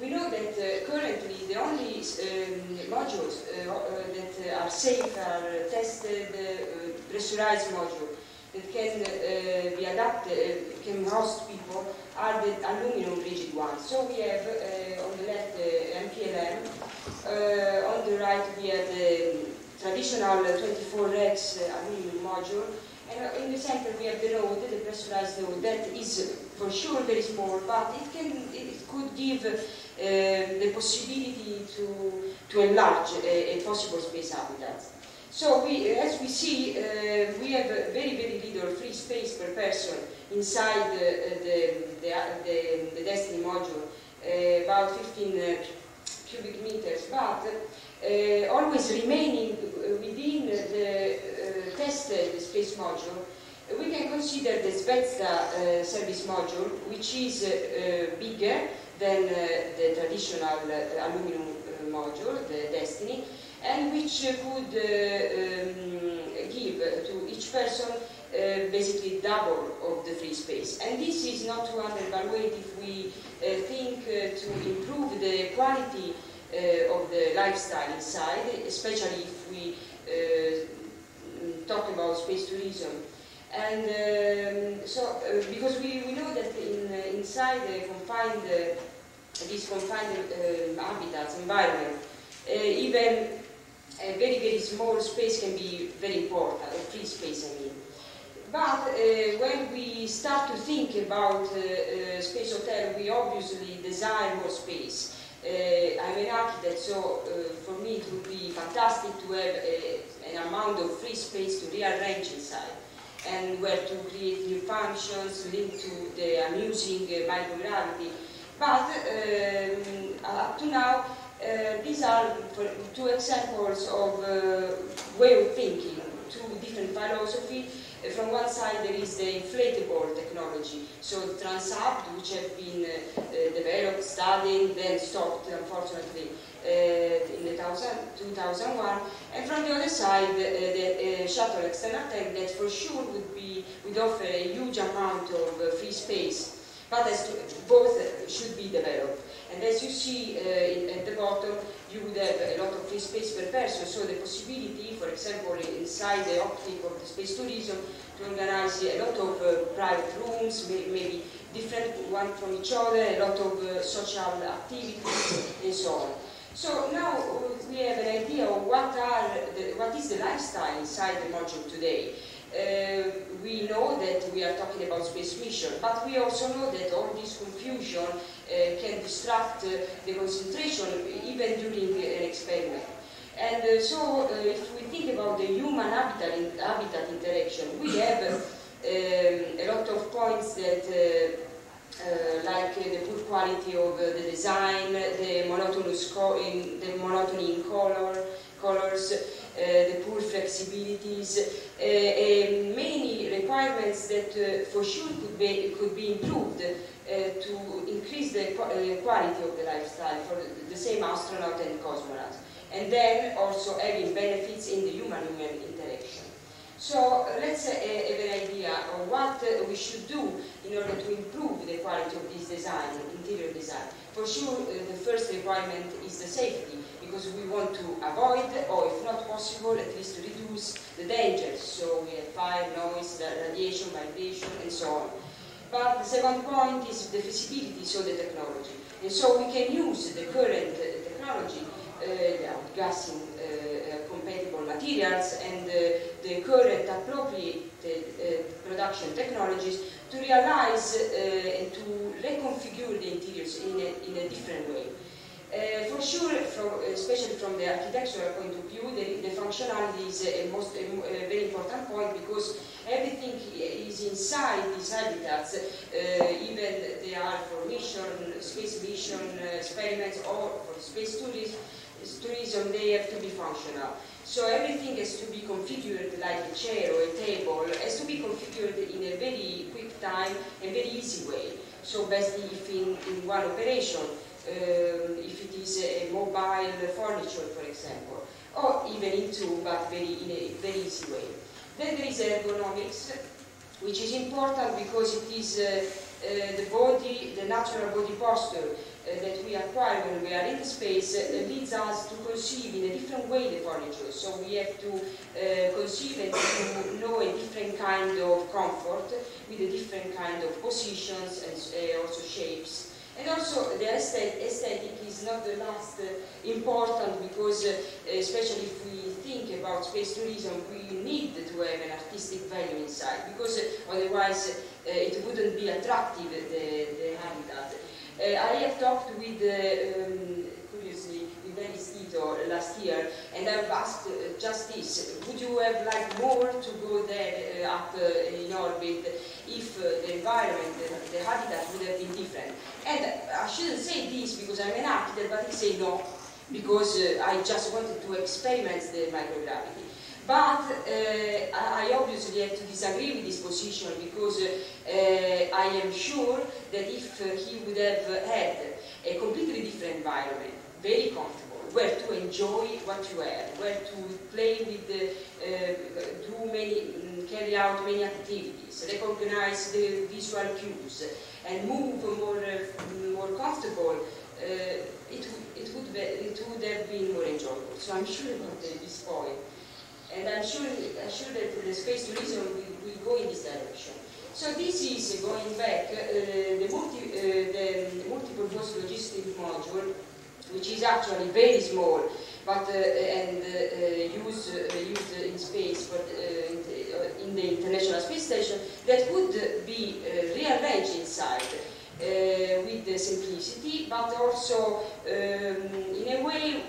we know that uh, currently the only um, modules uh, uh, that are safe are tested uh, pressurized module that can be adapted, can host people, are the aluminum rigid ones. So we have on the left the MPLM, on the right we have the traditional 24 Rex uh, aluminum module, and uh, in the center we have the node, the pressurized node, that is for sure very small, but it can, it could give uh, the possibility to, to enlarge a, a possible space habitat. So we, as we see, uh, we have a very, very little free space per person inside the, the, the, the, the Destiny module, uh, about 15 uh, cubic meters, but uh, always remaining within the uh, tested space module, we can consider the Zvezda uh, service module, which is bigger than the traditional aluminum module, the Destiny, and which could um, give to each person uh, basically double of the free space. And this is not to undervalue if we uh, think uh, to improve the quality of the lifestyle inside, especially if we uh, talk about space tourism. And um, so, uh, because we, we know that in, uh, inside the confined, uh, these confined uh, habitats, environment, uh, even a very, very small space can be very important, or free space, I mean. But uh, when we start to think about uh, uh, space hotel, we obviously desire more space. Uh, I'm an architect, so uh, for me it would be fantastic to have a, an amount of free space to rearrange inside and where to create new functions linked to the amusing uh, microgravity. But um, up to now, uh, these are two examples of uh, way of thinking, two different philosophy. From one side there is the inflatable technology, so the which have been uh, developed, studied, then stopped, unfortunately, uh, in the 2001. And from the other side, uh, the shuttle external tank that for sure would be would offer a huge amount of free space, but to, both should be developed. And as you see in, at the bottom, you would have a lot of free space per person, so the possibility, for example, inside the optic of the space tourism, to organize a lot of uh, private rooms, may, maybe different one from each other, a lot of uh, social activities, and so on. So now uh, we have an idea of what, are the, what is the lifestyle inside the module today. Uh, we know that we are talking about space mission, but we also know that all this confusion can distract uh, the concentration even during an experiment. And uh, so uh, if we think about the human habitat, in, habitat interaction, we have um, a lot of points that uh, like uh, the poor quality of uh, the design, the monotonous in, the monotony in color, colors, the poor flexibilities, many requirements that for sure could be, could be improved to increase the quality of the lifestyle for the same astronaut and cosmonaut. And then also having benefits in the human-human interaction. So let's uh, have an idea of what uh, we should do in order to improve the quality of this design, interior design. For sure, uh, the first requirement is the safety, because we want to avoid, or if not possible, at least reduce the dangers. So we have fire, noise, radiation, vibration, and so on. But the second point is the feasibility, so the technology. And so we can use the current technology, uh, gassing compatible materials and the current appropriate uh, production technologies to realize uh, and to reconfigure the interiors in a, in a different way. Uh, for sure, especially from the architectural point of view, the, the functionality is a, most, a, a, very important point because everything is inside these habitats, uh, even they are for mission, space mission, uh, experiments, or for space tourism, tourism, they have to be functional. So everything has to be configured like a chair or a table, has to be configured in a very quick time and very easy way. So basically if in, in one operation, if it is a mobile furniture, for example, or even in two, but very, in a very easy way. Then there is ergonomics, which is important because it is uh, uh, the body, the natural body posture uh, that we acquire when we are in space uh, leads us to conceive in a different way the furniture. So we have to uh, conceive and to know a different kind of comfort with a different kind of positions and uh, also shapes. And also the aesthetic is not the last uh, important because uh, especially if we think about space tourism we need to have an artistic value inside because otherwise it wouldn't be attractive the, the habitat. Uh, I have talked with, uh, um, curiously, with Dennis Tito last year, and I've asked uh, just this, would you have liked more to go there up in orbit if the environment, the, the habitat would have been different? And I shouldn't say this because I'm an architect, but he say no, because uh, I just wanted to experiment the microgravity. But uh, I obviously have to disagree with this position because uh, I am sure that if he would have had a completely different environment, very comfortable, where to enjoy what you have, where to play with, the, uh, do many, carry out many activities, recognize the visual cues, and move more, uh, more comfortable, uh, it, it, would be, it would have been more enjoyable. So I'm sure about this point. And I'm sure, I'm sure that the space tourism will, will go in this direction. So this is, going back, uh, the, multi, uh, the multi-purpose logistic module, which is actually very small, but uh, and uh, used, uh, used in space, uh, in the, in, the, International Space Station, that would be rearranged inside with the simplicity, but also um, in a way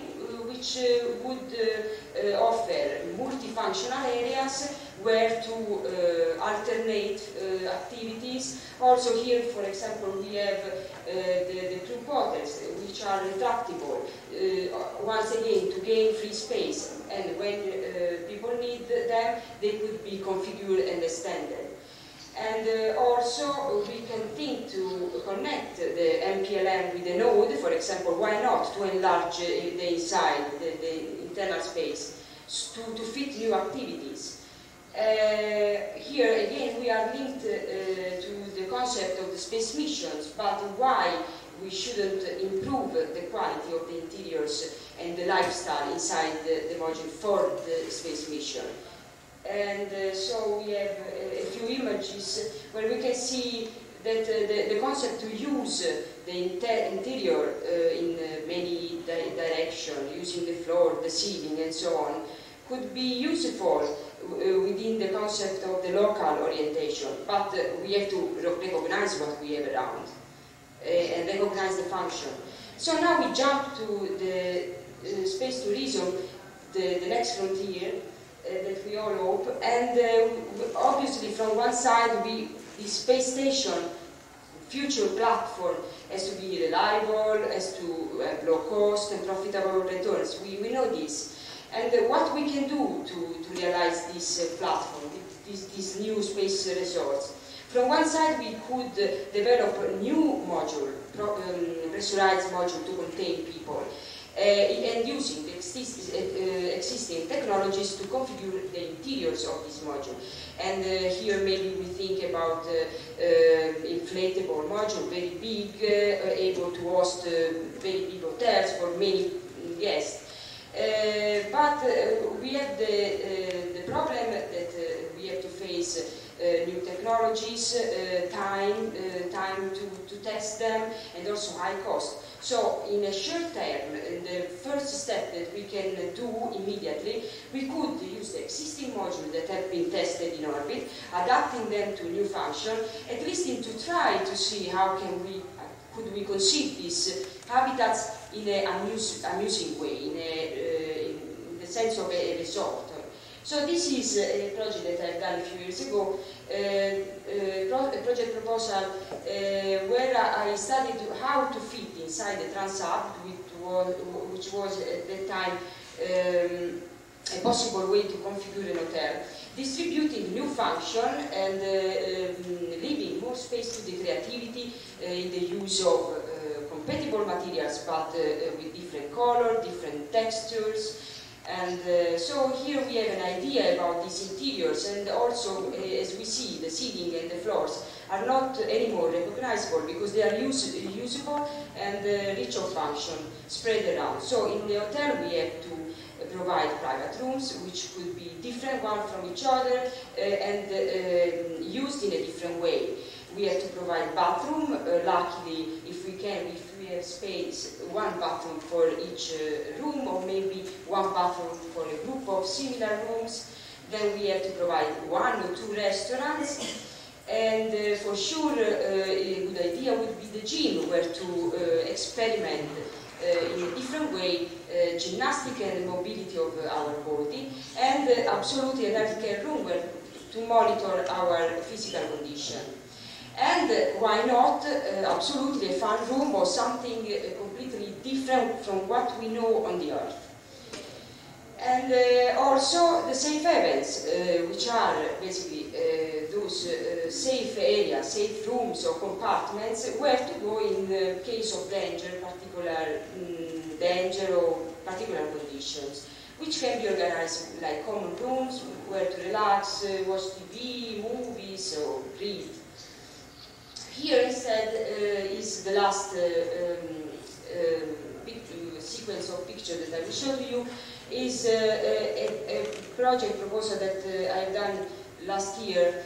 which would uh, offer multifunctional areas where to uh, alternate uh, activities. Also here, for example, we have uh, the, the hotels, which are retractable, once again, to gain free space. And when people need them, they could be configured and extended. And uh, also we can think to connect the MPLM with the node, for example, why not to enlarge the inside, the, the internal space, to, to fit new activities. Uh, here again we are linked uh, to the concept of the space missions, but why we shouldn't improve the quality of the interiors and the lifestyle inside the, the module for the space mission. And uh, so we have a, a few images where we can see that uh, the, the concept to use the inter interior uh, in uh, many di directions, using the floor, the ceiling and so on, could be useful Uh, within the concept of the local orientation, but uh, we have to recognize what we have around uh, and recognize the function. So now we jump to the space tourism, the, the next frontier, uh, that we all hope. And uh, obviously, from one side, we, the space station future platform has to be reliable, has to have low cost and profitable returns. We, we know this. And uh, what we can do to, to realize this platform, this, this new space resorts. From one side, we could uh, develop a new module, pro, um, pressurized module to contain people. Uh, and using exist uh, existing technologies to configure the interiors of this module. And uh, here maybe we think about inflatable module, very big, able to host very big hotels for many guests. But we have the, the problem that we have to face new technologies, time, time to, to test them, and also high cost. So in a short term, the first step that we can do immediately, we could use the existing modules that have been tested in orbit, adapting them to new function, at least in to try to see how can we could we conceive these habitats in an amuse, amusing way, in, a, uh, in the sense of a, resort. So this is a project that I've done a few years ago, uh, uh, a project proposal where I studied how to fit inside the TransHab, which was, at that time um, a possible way to configure an hotel, distributing new function and uh, um, leaving more space to the creativity uh, in the use of compatible materials but with different color, different textures, and uh, so here we have an idea about these interiors and also, uh, as we see, the ceiling and the floors are not anymore recognizable because they are use usable and uh, rich of function spread around. So in the hotel we have to provide private rooms which could be different one from each other uh, and uh, used in a different way. We have to provide bathroom, uh, luckily if we can, if have space, one bathroom for each uh, room, or maybe one bathroom for a group of similar rooms. Then we have to provide one or two restaurants. And uh, for sure, uh, a good idea would be the gym, where to uh, experiment uh, in a different way uh, gymnastic and mobility of our body, and absolutely an healthcare room where to monitor our physical condition. And uh, why not, uh, absolutely a fun room or something uh, completely different from what we know on the Earth. And uh, also the safe havens, uh, which are basically uh, those safe areas, safe rooms or compartments where to go in case of danger, particular um, danger or particular conditions, which can be organized like common rooms where to relax, watch TV, movies or read. Here instead uh, is the last uh, um, uh, sequence of pictures that I will show you. Is a, a, project proposal that I've done last year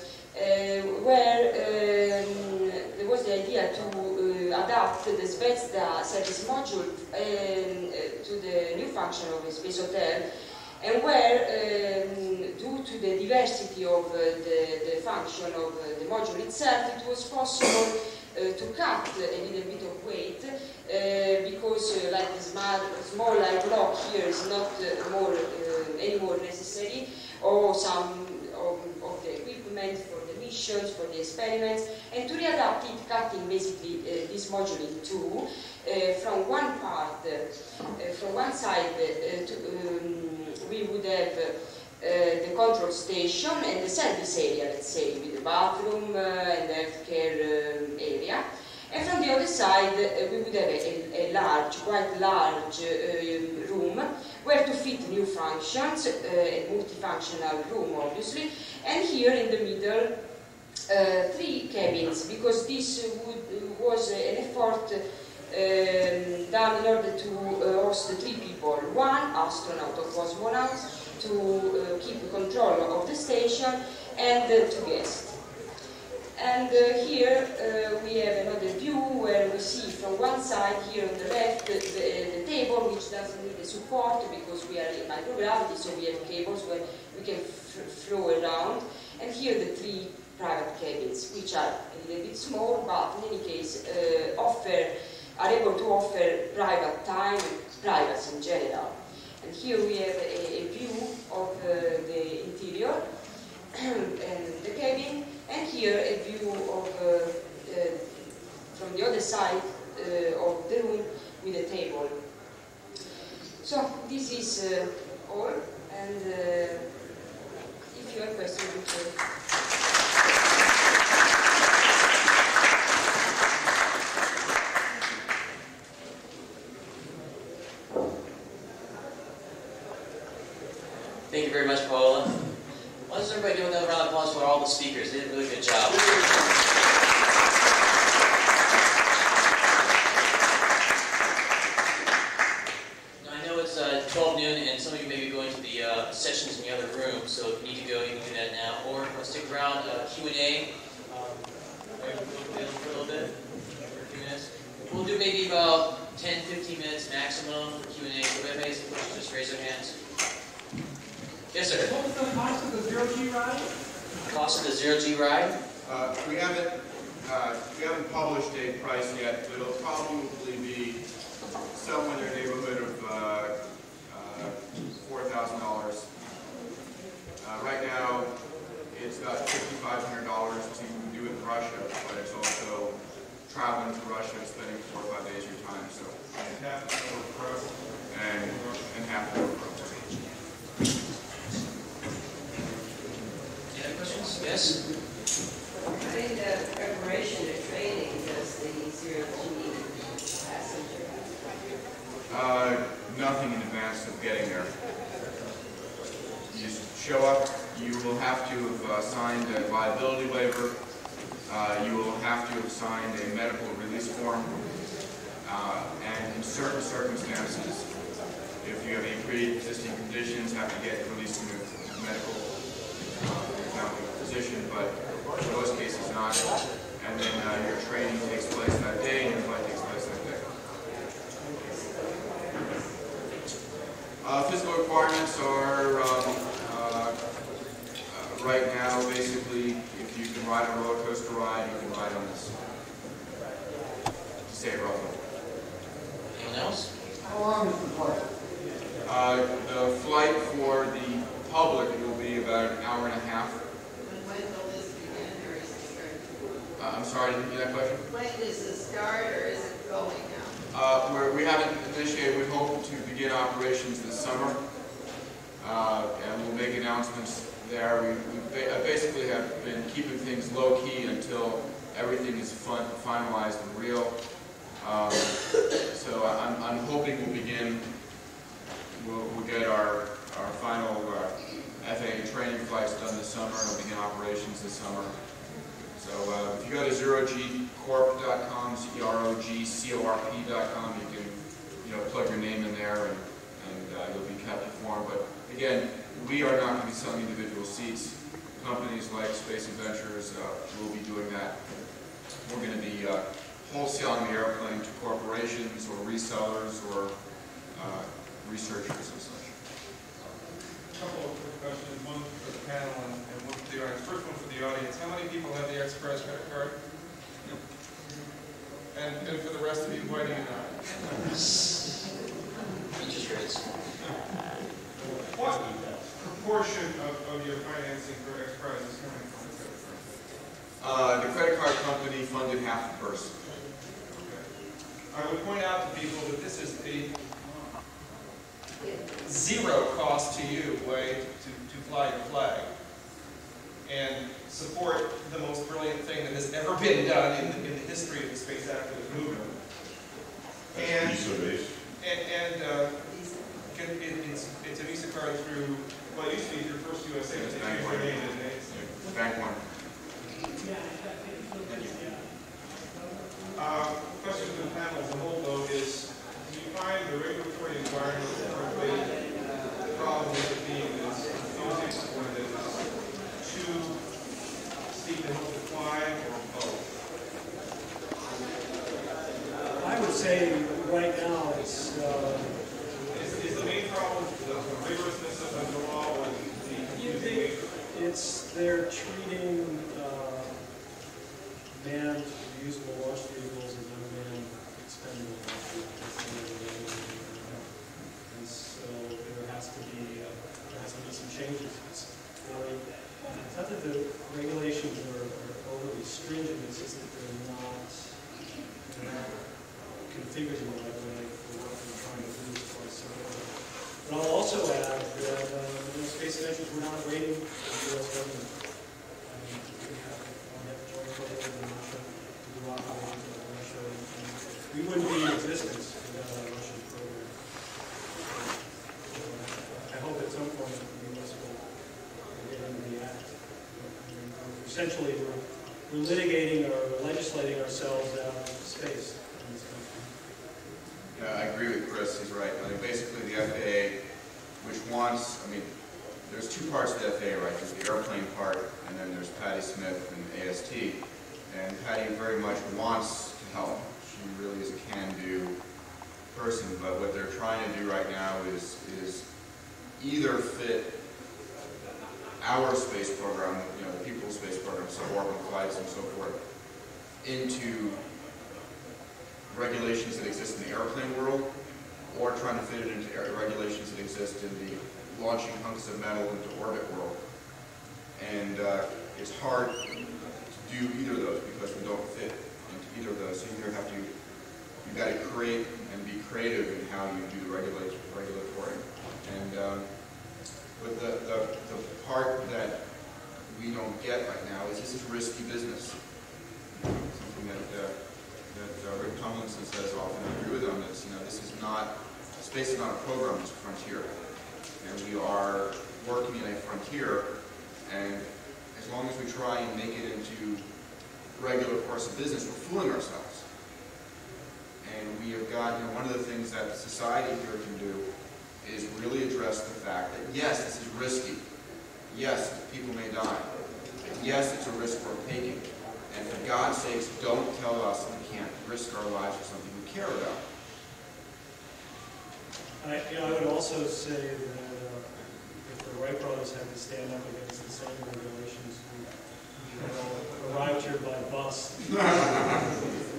where um, there was the idea to adapt the Zvezda service module um, to the new function of a space hotel and where, um, due to the diversity of uh, the, the, function of uh, the module itself, it was possible uh, to cut a little bit of weight because like the small, small like block here is not more any more necessary, or some of, of the equipment for the for the experiments, and to readapt it, cutting basically uh, this module in two, uh, from one part, uh, from one side, uh, to, um, we would have uh, the control station and the service area, let's say, with the bathroom and healthcare um, area. And from the other side, uh, we would have a, a large, quite large uh, room where to fit new functions, uh, a multifunctional room, obviously. And here in the middle, uh, three cabins, because this would, was an effort um, done in order to uh, host three people. One astronaut or cosmonaut to uh, keep control of the station and two guests. And here we have another view where we see from one side here on the left the, the, the table which doesn't need the support because we are in microgravity so we have cables where we can flow around and here the three private cabins which are a little bit small but in any case uh, offer are able to offer private time and privacy in general. And here we have a, a view of uh, the interior and the cabin, and here a view of uh, uh, from the other side uh, of the room with a table. So this is uh, all, and uh, if you have questions, uh,
Thank you very much, Paola. Why does everybody do another round of applause for all the speakers? They did a really good job. Now, I know it's uh, 12 noon, and some of you may be going to the uh, sessions in the other room, so if you need to go, you can do that now. Or uh, stick around, uh, Q&A. Um, we'll be able for a little bit, for a few minutes. We'll do maybe about 10, 15 minutes maximum for Q&A. So if anybody has any questions, just raise their hands. Yes, sir.
What was the cost of the zero G ride?
Cost of the zero G ride?
Uh, We haven't, uh, we haven't published a price yet, but it'll probably be somewhere in the neighborhood of uh, uh, $4,000. Uh, Right now, it's about $5,500 to do with Russia, but it's also traveling to Russia and spending four or five days of your time, so. And, and half the work
Any other questions? Yes?
In the preparation or training, does the zero G passenger?
Uh, nothing in advance of getting there. You just show up, you will have to have uh, signed a liability waiver, uh, you will have to have signed a medical release form, uh, and in certain circumstances, if you have any pre-existing conditions, have to get released from a medical, uh, example, physician, but in most cases not. And then uh, your training takes place that day, and your flight takes place that day. Uh, Physical requirements are, um, uh, uh, right now, basically, if you can ride a roller coaster ride, you can ride on this. To say it roughly.
Anyone else?
How long is the flight?
Uh, The flight for the public will be about an hour and a half.
When, when will this begin, or is it starting?
Uh, I'm sorry, didn't you get that question?
When does it start, or is it going now?
Uh, we're- We haven't initiated, we hope to begin operations this summer, Uh, and we'll make announcements there. We we ba- basically have been keeping things low-key until everything is fin- finalized and real. Um, So I'm I'm hoping we'll begin, we'll we'll get our our final uh, FAA training flights done this summer, and we'll begin operations this summer. So uh, if you go to zerogcorp.com, Z-E-R-O-G-C-O-R-P.com, you can, you know, plug your name in there and, and uh, you'll be kept informed. But again, we are not going to be selling individual seats. Companies like Space Adventures uh, will be doing that. We're going to be uh, wholesaling the airplane to corporations or resellers or uh, researchers and such.
A Couple of quick questions, one for the panel and the audience. First one for the audience, how many people have the X Prize credit card? And, and for the rest of you, why do you not?
Interest rates.
What? portion of, of your financing for X Prize is coming from the credit card?
Uh, the credit card company funded half the person.
I would point out to people that this is a zero cost to you way to, to fly your flag and support the most brilliant thing that has ever been done in the, in the history of the space activist movement. And, and, and, uh, it, it's, it's a Visa card through, well, it used to be through First USA, but they changed their name, didn't they?
Bank one.
Uh, question to the panel as a whole, though, is, do you find the regulatory environment currently the problem with it being as confusing or that it's too steep a hill to climb, or both?
I would say right now it's, uh,
Is, is the main problem the rigorousness of the law or the confusing nature?
it's, they're treating, uh, manned reusable launch vehicles as unmanned expendable launch vehicles. And so there has to be, uh, there has to be some changes. It's really, it's not that the regulations are are overly stringent, it's just that they're not, they're not configured in the right way for what we're trying to do as far as support. But I'll also add that, uh, you know, Space Adventures, we're not waiting for the US government. Um, We have, we have joint program in Russia, we do operations in Russia, and we wouldn't be in existence without our Russian program. So, uh, I hope at some point the US will get into the act. I mean, Essentially, we're we're litigating or legislating ourselves out of space in this country.
Yeah, I agree with Chris, he's right. I mean, basically, the FAA, which wants, I mean, there's two parts to the FAA, right? There's the airplane part, and then there's Patti Smith and AST. And Patti very much wants to help. She really is a can-do person, but what they're trying to do right now is, is either fit our space program, you know, the people's space program, suborbital flights and so forth, into regulations that exist in the airplane world, or trying to fit it into air- regulations that exist in the launching hunks of metal into orbit world. And uh, it's hard to do either of those because we don't fit into either of those. So you either have to, you've got to create and be creative in how you do the regulate, regulatory. And, um, but the, the, the part that we don't get right now is this is risky business. Something that, uh, that uh, Rick Tumlinson says often, I agree with him, is, you know, this is not, space is not a program, it's a frontier. And we are working in a frontier, and as long as we try and make it into regular course of business, we're fooling ourselves. And we have got, you know, one of the things that society here can do is really address the fact that, yes, this is risky. Yes, people may die. Yes, it's a risk we're taking. And for God's sakes, don't tell us we can't risk our lives for something we care about.
I, you know, I would also say that uh, if the Wright brothers had to stand up against the same regulations, we we arrived here by bus.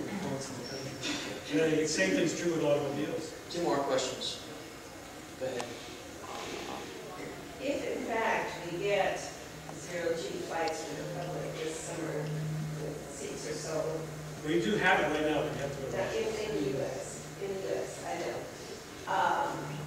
You know, the same thing's true with automobiles.
Two more questions. Go ahead.
If in fact we get zero G flights for the public this summer, with six or so,
We do have it right now, but you have to go
now in, in the US, in the US, I know. Um,